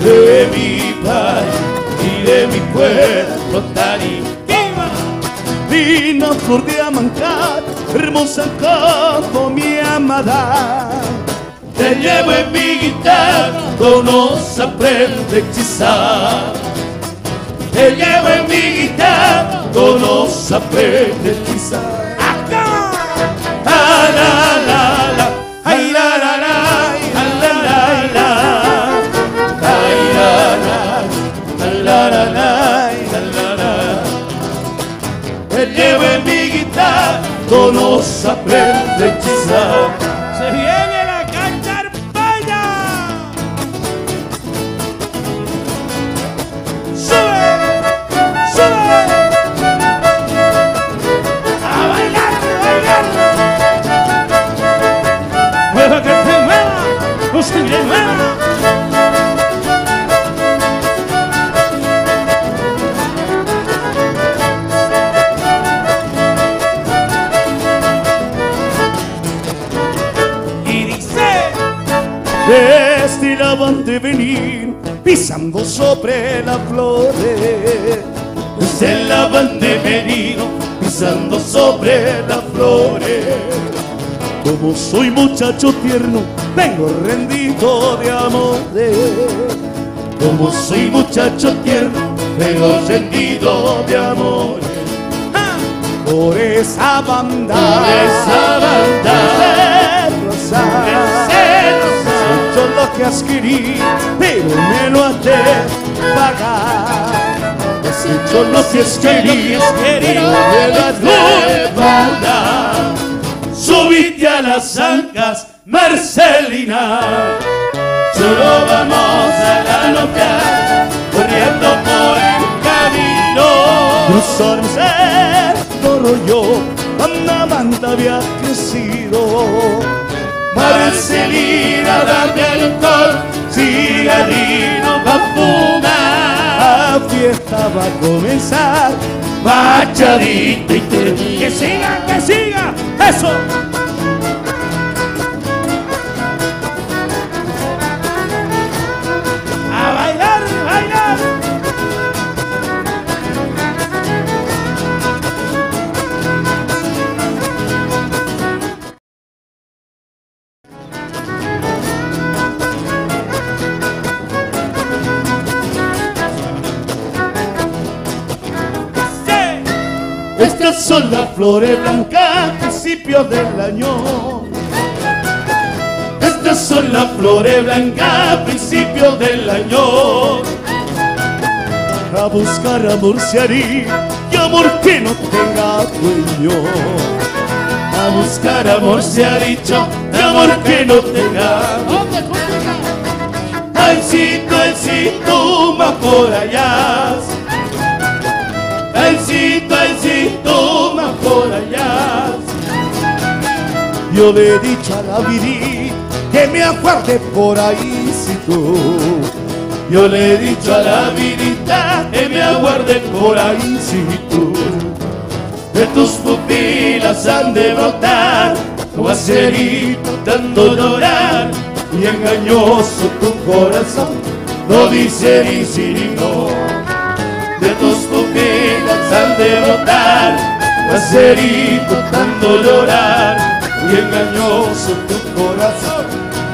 De mi y de mi pueblo Tarija. Vino flor de hermosa como mi amada. Te llevo en mi guitarra, nos aprende a hechizar. Te llevo en mi guitarra, nos aprende a hechizar. Guitarra, nos aprende flores. Se lavan de venido, pisando sobre las flores. Como soy muchacho tierno, vengo rendido de amores. Como soy muchacho tierno, vengo rendido de amores. Por esa banda, por esa banda, hecho lo que has querido, pero me lo has pagar. Has hecho lo que has querido, pero me lo has de pagar. Subite a las ancas, Marcelina. Solo vamos a la local, corriendo por el camino. Cruzarse todo yo, cuando Amanda había crecido. Marcelina, dame alcohol, cigarrino. La fiesta va a comenzar, machadito y te... ¡Que siga, que siga! ¡Eso! Año. A buscar amor se haría, y amor que no tenga dueño. A buscar amor se ha dicho, y amor que no tenga. Ay, si tú, ay, si tú, más por allá. Elcito, Elcito, más por allá. Yo le he dicho a la Viri que me aguarde por ahí si tú. Yo le he dicho a la virita que me aguarde por ahí si tú. De tus pupilas han de brotar tu acerito tanto llorar y engañoso tu corazón no dice ni sí ni no de tus pupilas han de brotar Macerito tanto llorar y engañoso tu corazón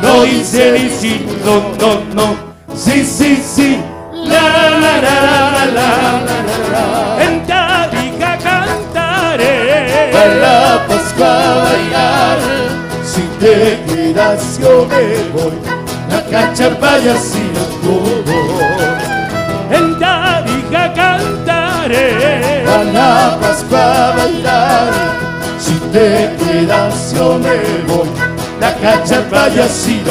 no dice ni sí, no, no, no sí, sí, sí la, la, la, la, la, la, la, la. en Tarija cantaré para la Pascua a bailar si te quedas yo me voy a cachar payas y a todo en Tarija cantaré a la Pascua a bailar si te quedas yo me voy la cachar vayas y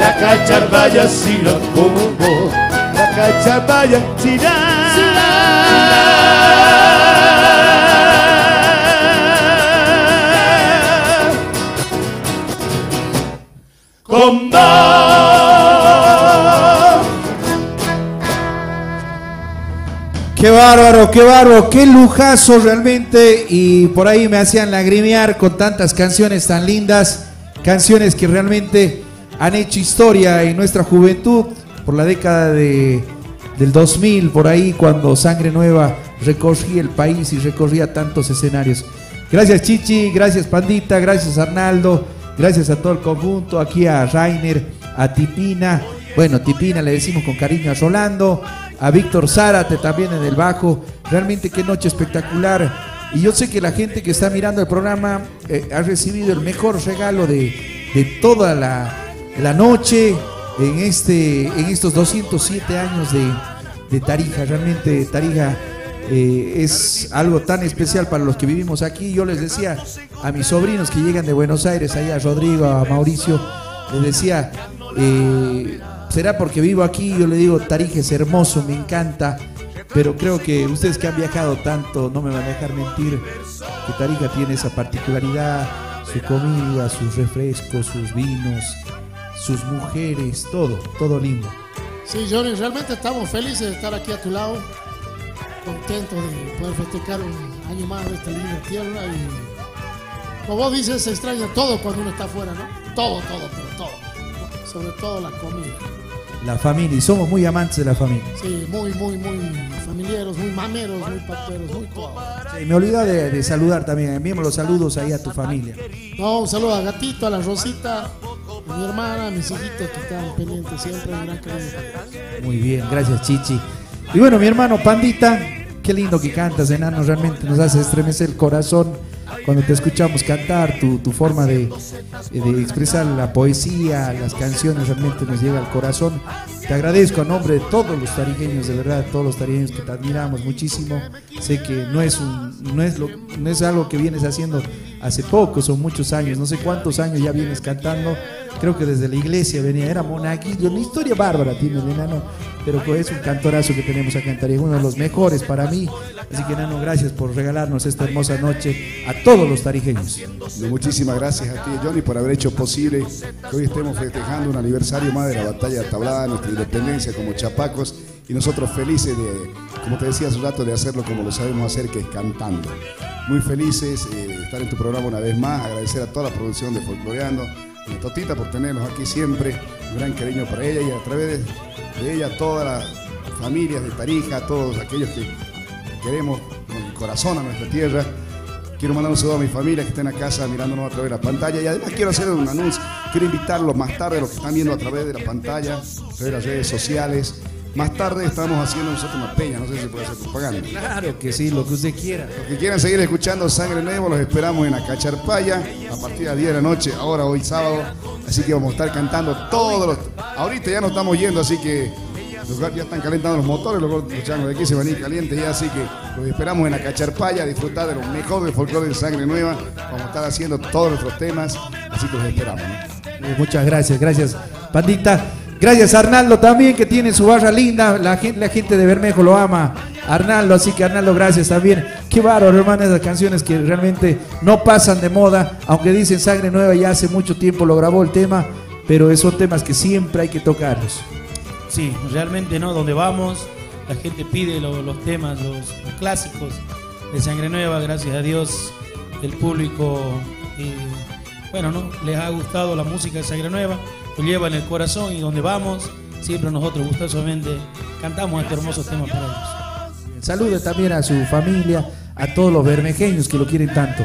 la como la cachar vayas y la como la cachar vayas y la con Qué bárbaro, qué bárbaro, qué lujazo realmente. Y por ahí me hacían lagrimear con tantas canciones tan lindas. Canciones que realmente han hecho historia en nuestra juventud por la década de, del 2000, por ahí cuando Sangre Nueva recorría el país y recorría tantos escenarios. Gracias Chichi, gracias Pandita, gracias Arnaldo, gracias a todo el conjunto, aquí a Rainer, a Tipina. Bueno, Tipina le decimos con cariño a Rolando, a Víctor Zárate también en el bajo. Realmente qué noche espectacular. Y yo sé que la gente que está mirando el programa eh, ha recibido el mejor regalo de, de toda la, la noche en, este, en estos 207 años de, Tarija. Realmente Tarija eh, es algo tan especial para los que vivimos aquí. Yo les decía a mis sobrinos que llegan de Buenos Aires, allá a Rodrigo, a Mauricio, les decía, eh, será porque vivo aquí, yo le digo, Tarija es hermoso, me encanta, pero creo que ustedes que han viajado tanto no me van a dejar mentir que Tarija tiene esa particularidad, su comida, sus refrescos, sus vinos, sus mujeres, todo, todo lindo. Sí, Johnny, realmente estamos felices de estar aquí a tu lado, contentos de poder festejar un año más de esta linda tierra y como vos dices, se extraña todo cuando uno está afuera, ¿no? Todo, todo, pero todo. Sobre todo la comida. la familia y somos muy amantes de la familia. Sí, muy, muy, muy familiares, muy mameros, muy pateros, muy todo. Sí, me olvidé de, de saludar también, enviamos los saludos ahí a tu familia. No, un saludo a Gatito, a la Rosita, mi hermana, mis hijitos que están pendientes siempre, un gran cariño. Muy bien, gracias Chichi. Y bueno, mi hermano Pandita, qué lindo que cantas, enano, realmente nos hace estremecer el corazón cuando te escuchamos cantar, tu, tu forma de, de expresar la poesía, las canciones, realmente nos llega al corazón. Te agradezco a nombre de todos los tarijeños, de verdad, todos los tarijeños que te admiramos muchísimo. Sé que no es, un, no es, lo, no es algo que vienes haciendo hace poco, son muchos años, no sé cuántos años ya vienes cantando. Creo que desde la iglesia venía, era monaguillo, una historia bárbara tiene el enano, pero pues es un cantorazo que tenemos acá en Tarija, uno de los mejores para mí. Así que enano, gracias por regalarnos esta hermosa noche a todos los tarijeños. Y Muchísimas gracias a ti, Johnny, por haber hecho posible que hoy estemos festejando un aniversario más de la batalla de Tablada, nuestra independencia como chapacos, y nosotros felices de, como te decía hace un rato, de hacerlo como lo sabemos hacer, que es cantando. Muy felices eh, de estar en tu programa una vez más, agradecer a toda la producción de Folcloreando, a Totita por tenernos aquí siempre, un gran cariño para ella y a través de, de ella todas las familias de Tarija, todos aquellos que queremos con el corazón a nuestra tierra. Quiero mandar un saludo a mi familia que está en la casa mirándonos a través de la pantalla y además quiero hacer un anuncio. Quiero invitarlos más tarde, los que están viendo a través de la pantalla, a través de las redes sociales. Más tarde estamos haciendo nosotros una peña, no sé si puede hacer propaganda. Claro que sí, lo que usted quiera. Los que quieran seguir escuchando Sangre Nuevo, los esperamos en Acacharpaya a partir de las 10 de la noche, ahora hoy sábado. Así que vamos a estar cantando todos los. Ahorita ya nos estamos yendo, así que los ya están calentando los motores, los, los changos de aquí se van a ir calientes ya, así que los esperamos en Acacharpaya a disfrutar de lo mejor del folclore de Sangre Nueva. Vamos a estar haciendo todos nuestros temas, así que los esperamos. ¿no? Eh, Muchas gracias, gracias, Pandita. Gracias, Arnaldo, también, que tiene su barra linda. La gente, de Bermejo lo ama. Arnaldo, así que Arnaldo, gracias también. Qué bárbaro, hermano, esas canciones que realmente no pasan de moda. Aunque dicen Sangre Nueva, ya hace mucho tiempo lo grabó el tema. Pero son temas que siempre hay que tocarlos. Sí, realmente no, donde vamos, la gente pide lo- los temas, los, los clásicos de Sangre Nueva, gracias a Dios, el público, eh, bueno, ¿no? Les ha gustado la música de Sangre Nueva, lo lleva en el corazón y donde vamos, siempre nosotros gustosamente cantamos este hermoso tema para ellos. Salude también a su familia, a todos los bermejeños que lo quieren tanto.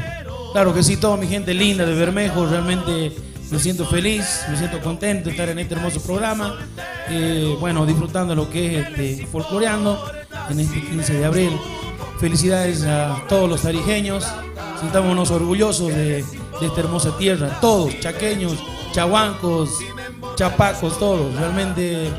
Claro que sí, toda mi gente linda de Bermejo, realmente me siento feliz, me siento contento de estar en este hermoso programa. Eh, bueno, disfrutando lo que es este, folcloreando en este 15 de abril. Felicidades a todos los tarijeños, sintámonos orgullosos de, de esta hermosa tierra, todos, chaqueños, chahuancos, chapacos, todos. Realmente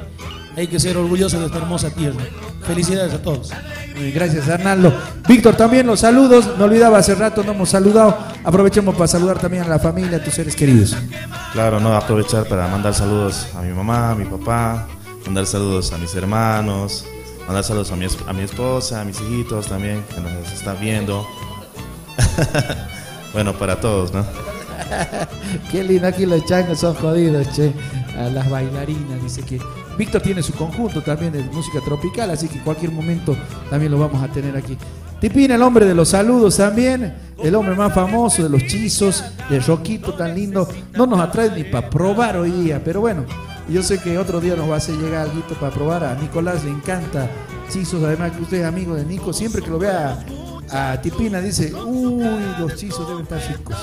hay que ser orgullosos de esta hermosa tierra. Felicidades a todos. Eh, Gracias, Arnaldo. Víctor, también los saludos. Me olvidaba hace rato, no hemos saludado. Aprovechemos para saludar también a la familia, a tus seres queridos. Claro, no aprovechar para mandar saludos a mi mamá, a mi papá, mandar saludos a mis hermanos, mandar saludos a mi, a mi esposa, a mis hijitos también, que nos están viendo. bueno, para todos, ¿no? Qué lindo, aquí los changos son jodidos, che. A las bailarinas, dice que. Víctor tiene su conjunto también de música tropical, así que en cualquier momento también lo vamos a tener aquí. Tipín, el hombre de los saludos también, el hombre más famoso de los chizos, de Roquito tan lindo. No nos atrae ni para probar hoy día, pero bueno, yo sé que otro día nos va a hacer llegar algo para probar. A Nicolás le encanta chizos, además que usted es amigo de Nico, siempre que lo vea a Tipina dice, uy, los chizos deben estar ricos.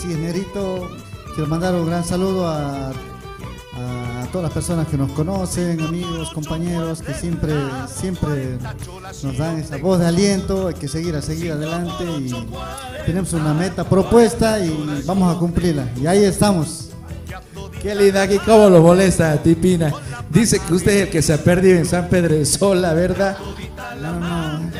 Así es, Nerito. Quiero mandar un gran saludo a, a todas las personas que nos conocen, amigos, compañeros, que siempre, siempre nos dan esa voz de aliento. Hay que seguir a seguir adelante y tenemos una meta propuesta y vamos a cumplirla. Y ahí estamos. Qué linda aquí, cómo lo molesta Tipina. Dice que usted es el que se ha perdido en San Pedro de Sola, ¿verdad? No, no.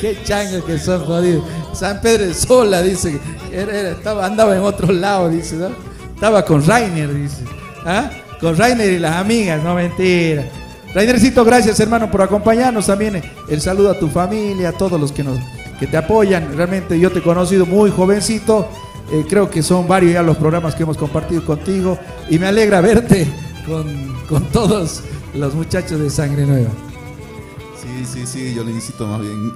Qué chango que son jodidos. San Pedro Sola, dice. era- estaba, andaba en otro lado, dice, ¿no? Estaba con Rainer, dice. ¿Ah? Con Rainer y las amigas, no mentira. Rainercito, gracias hermano por acompañarnos también. El saludo a tu familia, a todos los que nos que te apoyan. Realmente yo te he conocido muy jovencito. Eh, creo que son varios ya los programas que hemos compartido contigo. Y me alegra verte con, con todos los muchachos de Sangre Nueva. Sí, sí, sí, yo le necesito más bien.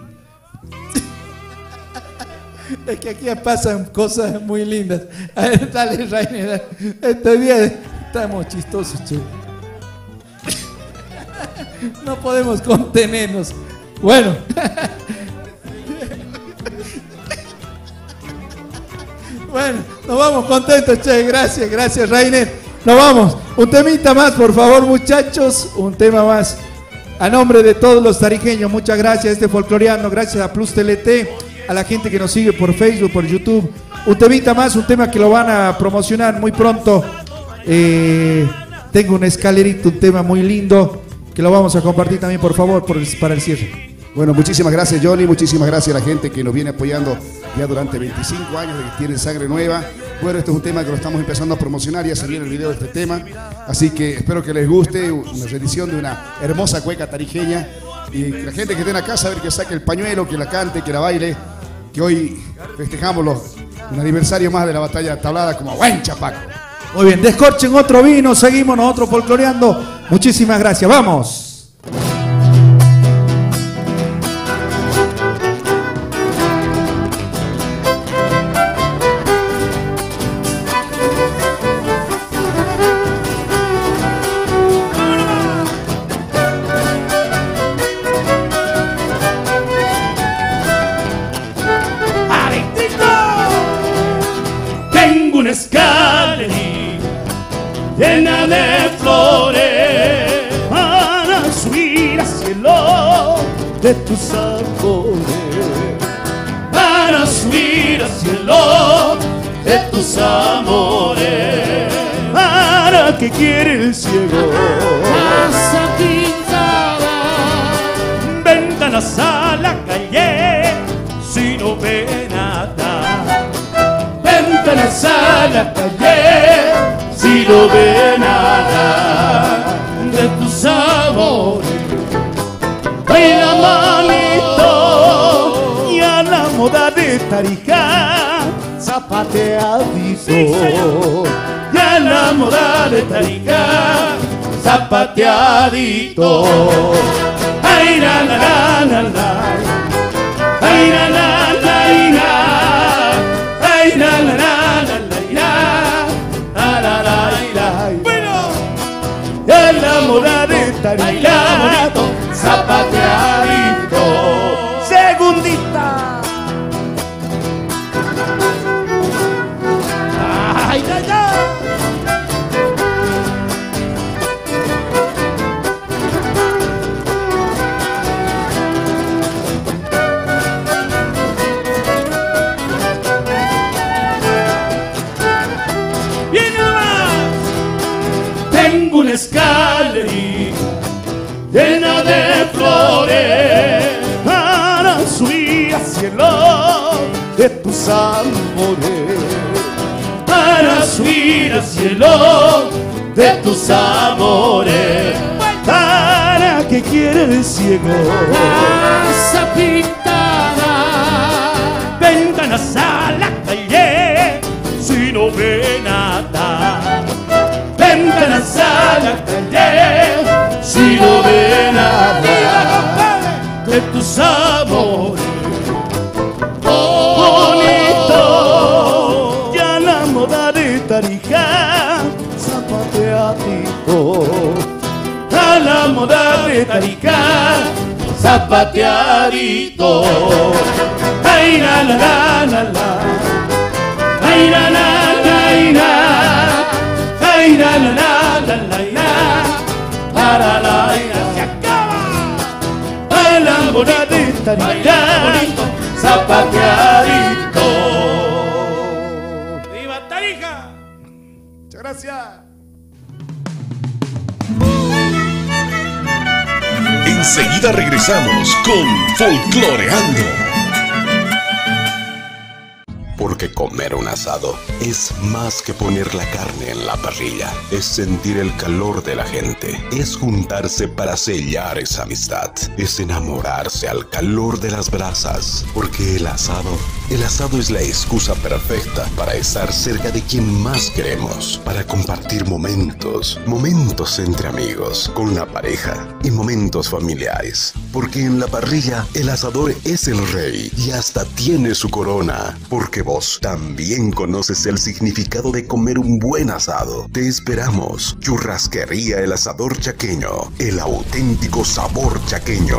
Es que aquí pasan cosas muy lindas. A ver, dale, Rainer. Estoy bien. Estamos chistosos, che. No podemos contenernos. Bueno. Bueno, nos vamos contentos, che. Gracias, gracias, Rainer. Nos vamos. Un temita más, por favor, muchachos. Un tema más. A nombre de todos los tarijeños, muchas gracias. Este folcloreando, gracias a Plus TLT, a la gente que nos sigue por Facebook, por YouTube. Un temita más, un tema que lo van a promocionar muy pronto. Eh, tengo un escalerito, un tema muy lindo que lo vamos a compartir también, por favor, para el cierre. Bueno, muchísimas gracias Johnny, muchísimas gracias a la gente que nos viene apoyando ya durante 25 años de que tienen sangre nueva. Bueno, este es un tema que lo estamos empezando a promocionar, ya se viene el video de este tema, así que espero que les guste una edición de una hermosa cueca tarijeña y la gente que esté en la casa a ver que saque el pañuelo, que la cante, que la baile, que hoy festejamos los, un aniversario más de la batalla tablada como buen chapaco. Muy bien, descorchen otro vino, seguimos nosotros folcloreando. Muchísimas gracias, vamos. Tus amores, para subir al cielo de tus amores, para que quiere el ciego. Casa pintada, ventanas a la calle, si no ve nada. Ventanas a la calle, si no ve nada de tus amores. Baila manito y a la moda de Tarija, zapateadito. Y a la moda de Tarija, zapateadito. Ay, la, la, la, la, la. Ay, la, la, la, la. Ay, la, la, la, la, la, la. La, la, la, la. Bueno, la moda de Tarija, de tus amores. Para subir al cielo de tus amores. Para que quiere el ciego. Casa pintada. Ventanas a la calle si no ve nada. Ventanas a la calle si no ve nada de tus amores. Moda de Tarija, zapateadito. Ay, la, la, la, la, la. Ay, la, la, la, la. Ay, la, la, la, la, la. Para la, la, se acaba. Ay, la moda de Tarija, zapateadito. ¡Viva Tarija! Muchas gracias. Enseguida regresamos con Folcloreando. Porque comer un asado es más que poner la carne en la parrilla, es sentir el calor de la gente, es juntarse para sellar esa amistad, es enamorarse al calor de las brasas, porque el asado el asado es la excusa perfecta para estar cerca de quien más queremos, para compartir momentos, momentos entre amigos, con la pareja y momentos familiares. Porque en la parrilla el asador es el rey y hasta tiene su corona. Porque vos también conoces el significado de comer un buen asado. Te esperamos. Churrasquería El Asador Chaqueño, el auténtico sabor chaqueño.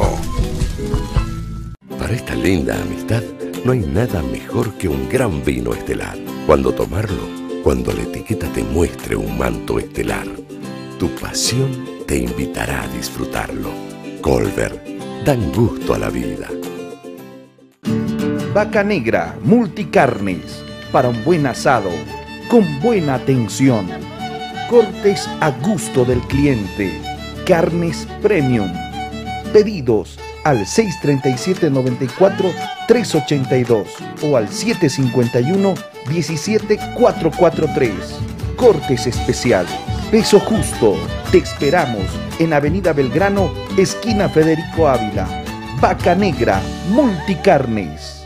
Para esta linda amistad, no hay nada mejor que un gran vino estelar. Cuando tomarlo, cuando la etiqueta te muestre un manto estelar, tu pasión te invitará a disfrutarlo. Colbert, dan gusto a la vida. Vaca Negra, multicarnes, para un buen asado, con buena atención. Cortes a gusto del cliente. Carnes Premium. Pedidos al 637-94-382 o al 751-17443. Cortes especiales. Peso justo. Te esperamos en Avenida Belgrano, esquina Federico Ávila. Vaca Negra, multicarnes.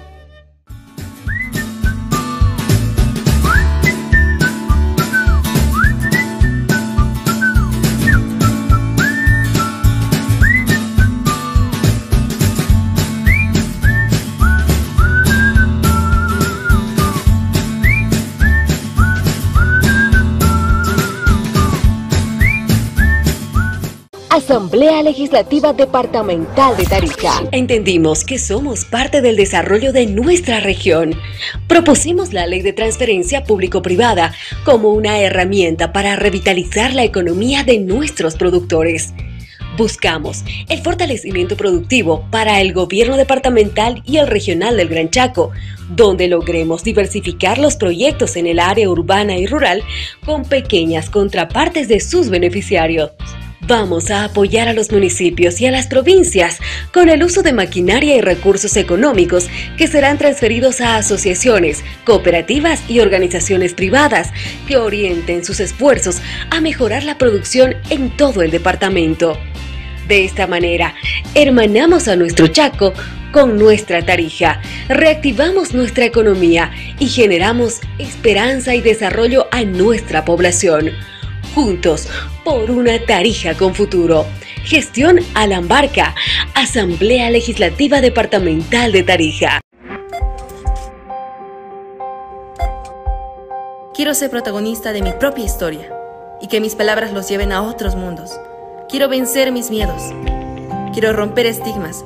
Asamblea Legislativa Departamental de Tarija. Entendimos que somos parte del desarrollo de nuestra región. Propusimos la ley de transferencia público-privada como una herramienta para revitalizar la economía de nuestros productores. Buscamos el fortalecimiento productivo para el gobierno departamental y el regional del Gran Chaco, donde logremos diversificar los proyectos en el área urbana y rural con pequeñas contrapartes de sus beneficiarios. Vamos a apoyar a los municipios y a las provincias con el uso de maquinaria y recursos económicos que serán transferidos a asociaciones, cooperativas y organizaciones privadas que orienten sus esfuerzos a mejorar la producción en todo el departamento. De esta manera, hermanamos a nuestro Chaco con nuestra Tarija, reactivamos nuestra economía y generamos esperanza y desarrollo a nuestra población. Juntos por una Tarija con futuro. Gestión Alambarca, Asamblea Legislativa Departamental de Tarija. Quiero ser protagonista de mi propia historia y que mis palabras los lleven a otros mundos. Quiero vencer mis miedos. Quiero romper estigmas,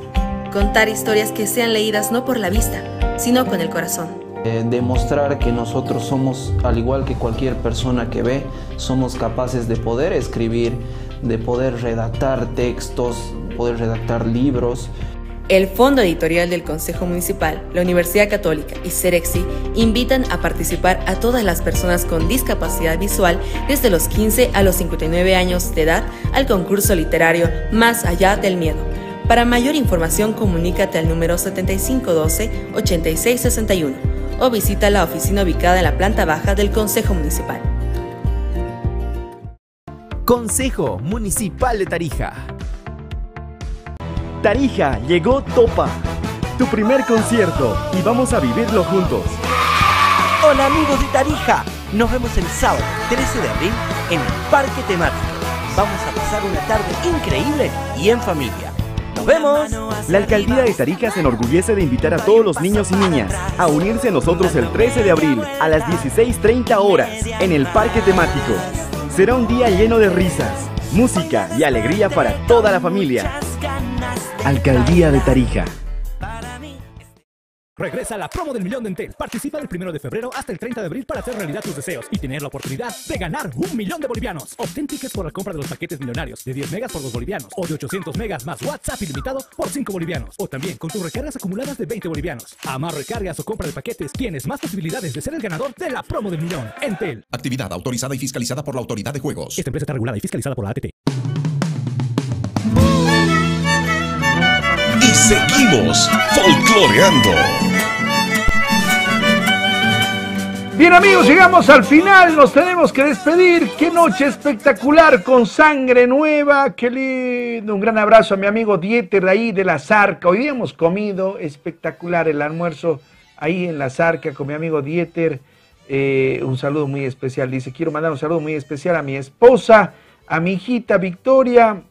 contar historias que sean leídas no por la vista, sino con el corazón. Demostrar que nosotros somos, al igual que cualquier persona que ve, somos capaces de poder escribir, de poder redactar textos, poder redactar libros. El Fondo Editorial del Consejo Municipal, la Universidad Católica y Cerexi invitan a participar a todas las personas con discapacidad visual desde los 15 a los 59 años de edad al concurso literario Más allá del miedo. Para mayor información comunícate al número 7512-8661 o visita la oficina ubicada en la planta baja del Consejo Municipal. Consejo Municipal de Tarija. Tarija, llegó Topa, tu primer concierto y vamos a vivirlo juntos. Hola amigos de Tarija, nos vemos el sábado 13 de abril en el Parque Temático. Vamos a pasar una tarde increíble y en familia. ¡Nos vemos! La alcaldía de Tarija se enorgullece de invitar a todos los niños y niñas a unirse a nosotros el 13 de abril a las 16.30 horas en el Parque Temático. Será un día lleno de risas, música y alegría para toda la familia. Alcaldía de Tarija. Regresa la promo del millón de Entel. Participa del 1 de febrero hasta el 30 de abril para hacer realidad tus deseos y tener la oportunidad de ganar un millón de bolivianos. Obtén tickets por la compra de los paquetes millonarios de 10 megas por 2 bolivianos o de 800 megas más WhatsApp ilimitado por 5 bolivianos. O también con tus recargas acumuladas de 20 bolivianos. A más recargas o compra de paquetes, tienes más posibilidades de ser el ganador de la promo del millón. Entel. Actividad autorizada y fiscalizada por la Autoridad de Juegos. Esta empresa está regulada y fiscalizada por la ATT. Seguimos folcloreando. Bien amigos, llegamos al final, nos tenemos que despedir. Qué noche espectacular con sangre nueva, qué lindo. Un gran abrazo a mi amigo Dieter de ahí de la Zarca. Hoy día hemos comido espectacular el almuerzo ahí en la Zarca con mi amigo Dieter. Eh, un saludo muy especial. Dice, quiero mandar un saludo muy especial a mi esposa, a mi hijita Victoria.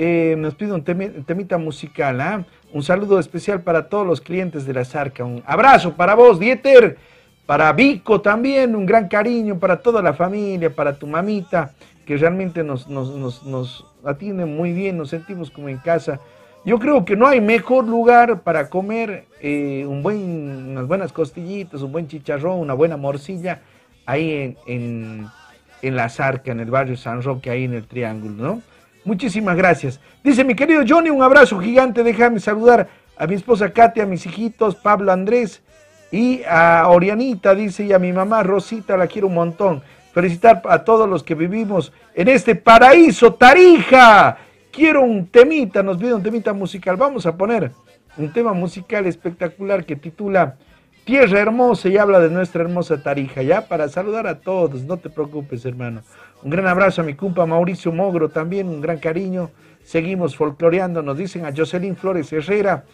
Eh, nos pide un temi- temita musical. ¿ah? Un saludo especial para todos los clientes de la Zarca. Un abrazo para vos, Dieter. Para Vico también, un gran cariño para toda la familia, para tu mamita, que realmente nos, atiende muy bien, nos sentimos como en casa. Yo creo que no hay mejor lugar para comer eh, un buen, unas buenas costillitas, un buen chicharrón, una buena morcilla, ahí en, en, en La Zarca, en el barrio San Roque, ahí en el Triángulo, ¿no? Muchísimas gracias. Dice mi querido Johnny, un abrazo gigante. Déjame saludar a mi esposa Katia, a mis hijitos, Pablo Andrés y a Orianita, dice, y a mi mamá Rosita, la quiero un montón. Felicitar a todos los que vivimos en este paraíso, Tarija. Quiero un temita, nos pide un temita musical. Vamos a poner un tema musical espectacular que titula Tierra Hermosa y habla de nuestra hermosa Tarija, ya para saludar a todos, no te preocupes, hermano. Un gran abrazo a mi compa Mauricio Mogro, también un gran cariño. Seguimos folcloreando, nos dicen a Jocelyn Flores Herrera,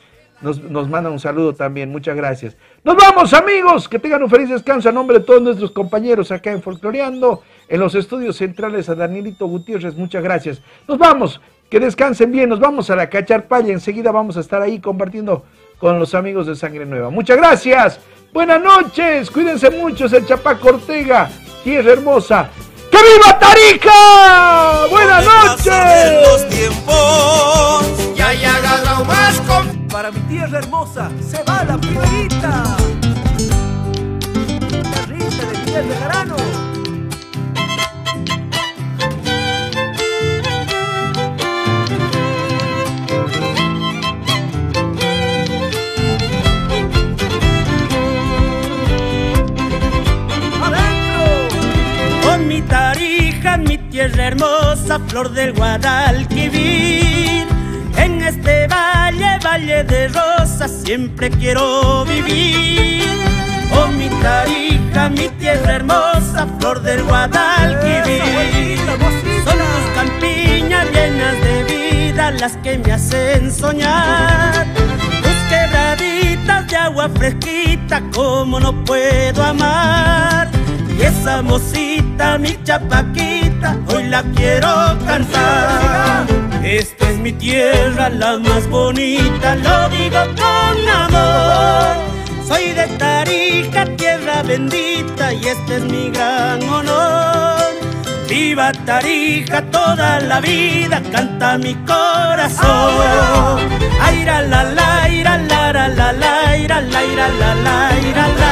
nos, nos manda un saludo también, muchas gracias. Nos vamos amigos, que tengan un feliz descanso a nombre de todos nuestros compañeros acá en Folcloreando, en los estudios centrales a Danielito Gutiérrez, muchas gracias. Nos vamos, que descansen bien, nos vamos a la Cacharpalla, enseguida vamos a estar ahí compartiendo con los amigos de Sangre Nueva. Muchas gracias, buenas noches, cuídense mucho, es el Chapaco Ortega, tierra hermosa. ¡Que viva Tarija! ¡Buenas noches! tiempos ya hay agarrado más con Para mi tierra hermosa se va la primerita. La risa de Miguel de Garano. Mi tierra hermosa, flor del Guadalquivir. En este valle, valle de rosas, siempre quiero vivir. Oh, mi tarija, mi tierra hermosa, flor del Guadalquivir. Son tus campiñas llenas de vida las que me hacen soñar. Tus quebraditas de agua fresquita, como no puedo amar. Y esa mocita, mi chapaquita, hoy la quiero cantar. Esta es mi tierra, la más bonita, lo digo con amor. Soy de Tarija, tierra bendita, y este es mi gran honor. Viva Tarija toda la vida, canta mi corazón. Aira la la, ira la la la la, ira la ira la la, ira la.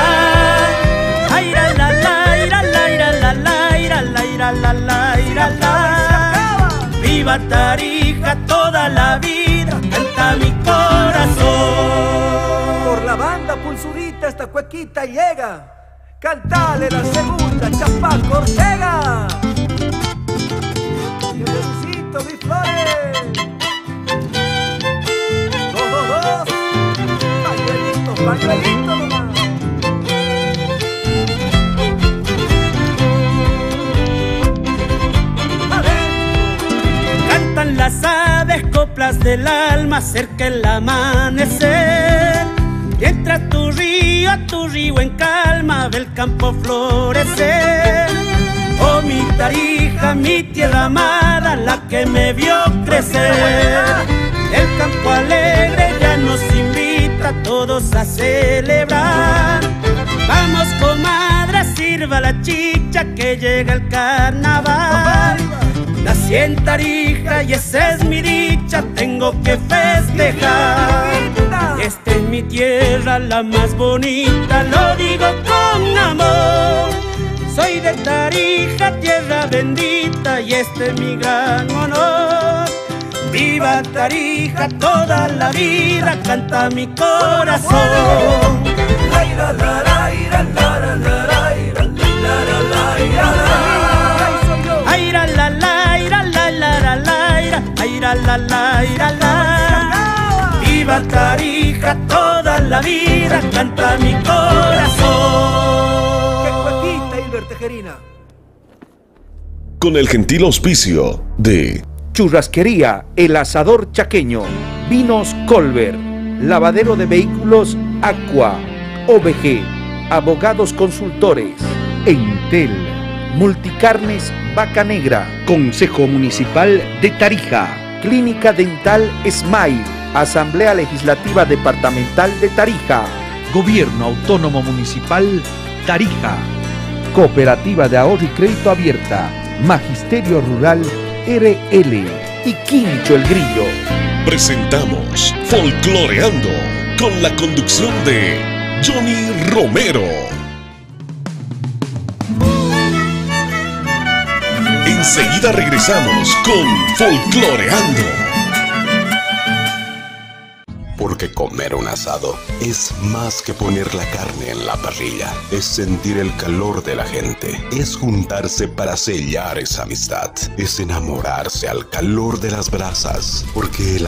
Ira la la ira la. Viva Tarija toda la vida, canta mi corazón. Por la banda pulsurita esta cuequita llega. Cantale la segunda, Chapaco Ortega. Necesito mis flores. Dos, dos, dos. Pañuelito, pañuelito alma, cerca el amanecer. Y entra tu río, tu río en calma, ve el campo florecer. Oh, mi tarija, mi tierra amada, la que me vio crecer. El campo alegre ya nos invita a todos a celebrar. Vamos, comadre, sirva la chicha que llega el carnaval. Nací en Tarija y esa es mi dicha, tengo que festejar. Esta es mi tierra, la más bonita, lo digo con amor. Soy de Tarija, tierra bendita, y este es mi gran honor. Viva Tarija toda la vida, canta mi corazón. Ira, aira la la, ira la. Viva Tarija toda la vida, canta mi corazón. ¡Qué cuequita, Hilbert Tejerina! Con el gentil auspicio de Churrasquería El Asador Chaqueño, Vinos Colver, Lavadero de Vehículos Aqua, OBG, abogados consultores. Entel, Multicarnes Vaca Negra, Consejo Municipal de Tarija, Clínica Dental Smile, Asamblea Legislativa Departamental de Tarija, Gobierno Autónomo Municipal Tarija, Cooperativa de Ahorro y Crédito Abierta, Magisterio Rural RL y Quincho el Grillo. Presentamos Folcloreando con la conducción de Johnny Romero. Enseguida regresamos con Folcloreando. Porque comer un asado es más que poner la carne en la parrilla, es sentir el calor de la gente, es juntarse para sellar esa amistad, es enamorarse al calor de las brasas, porque el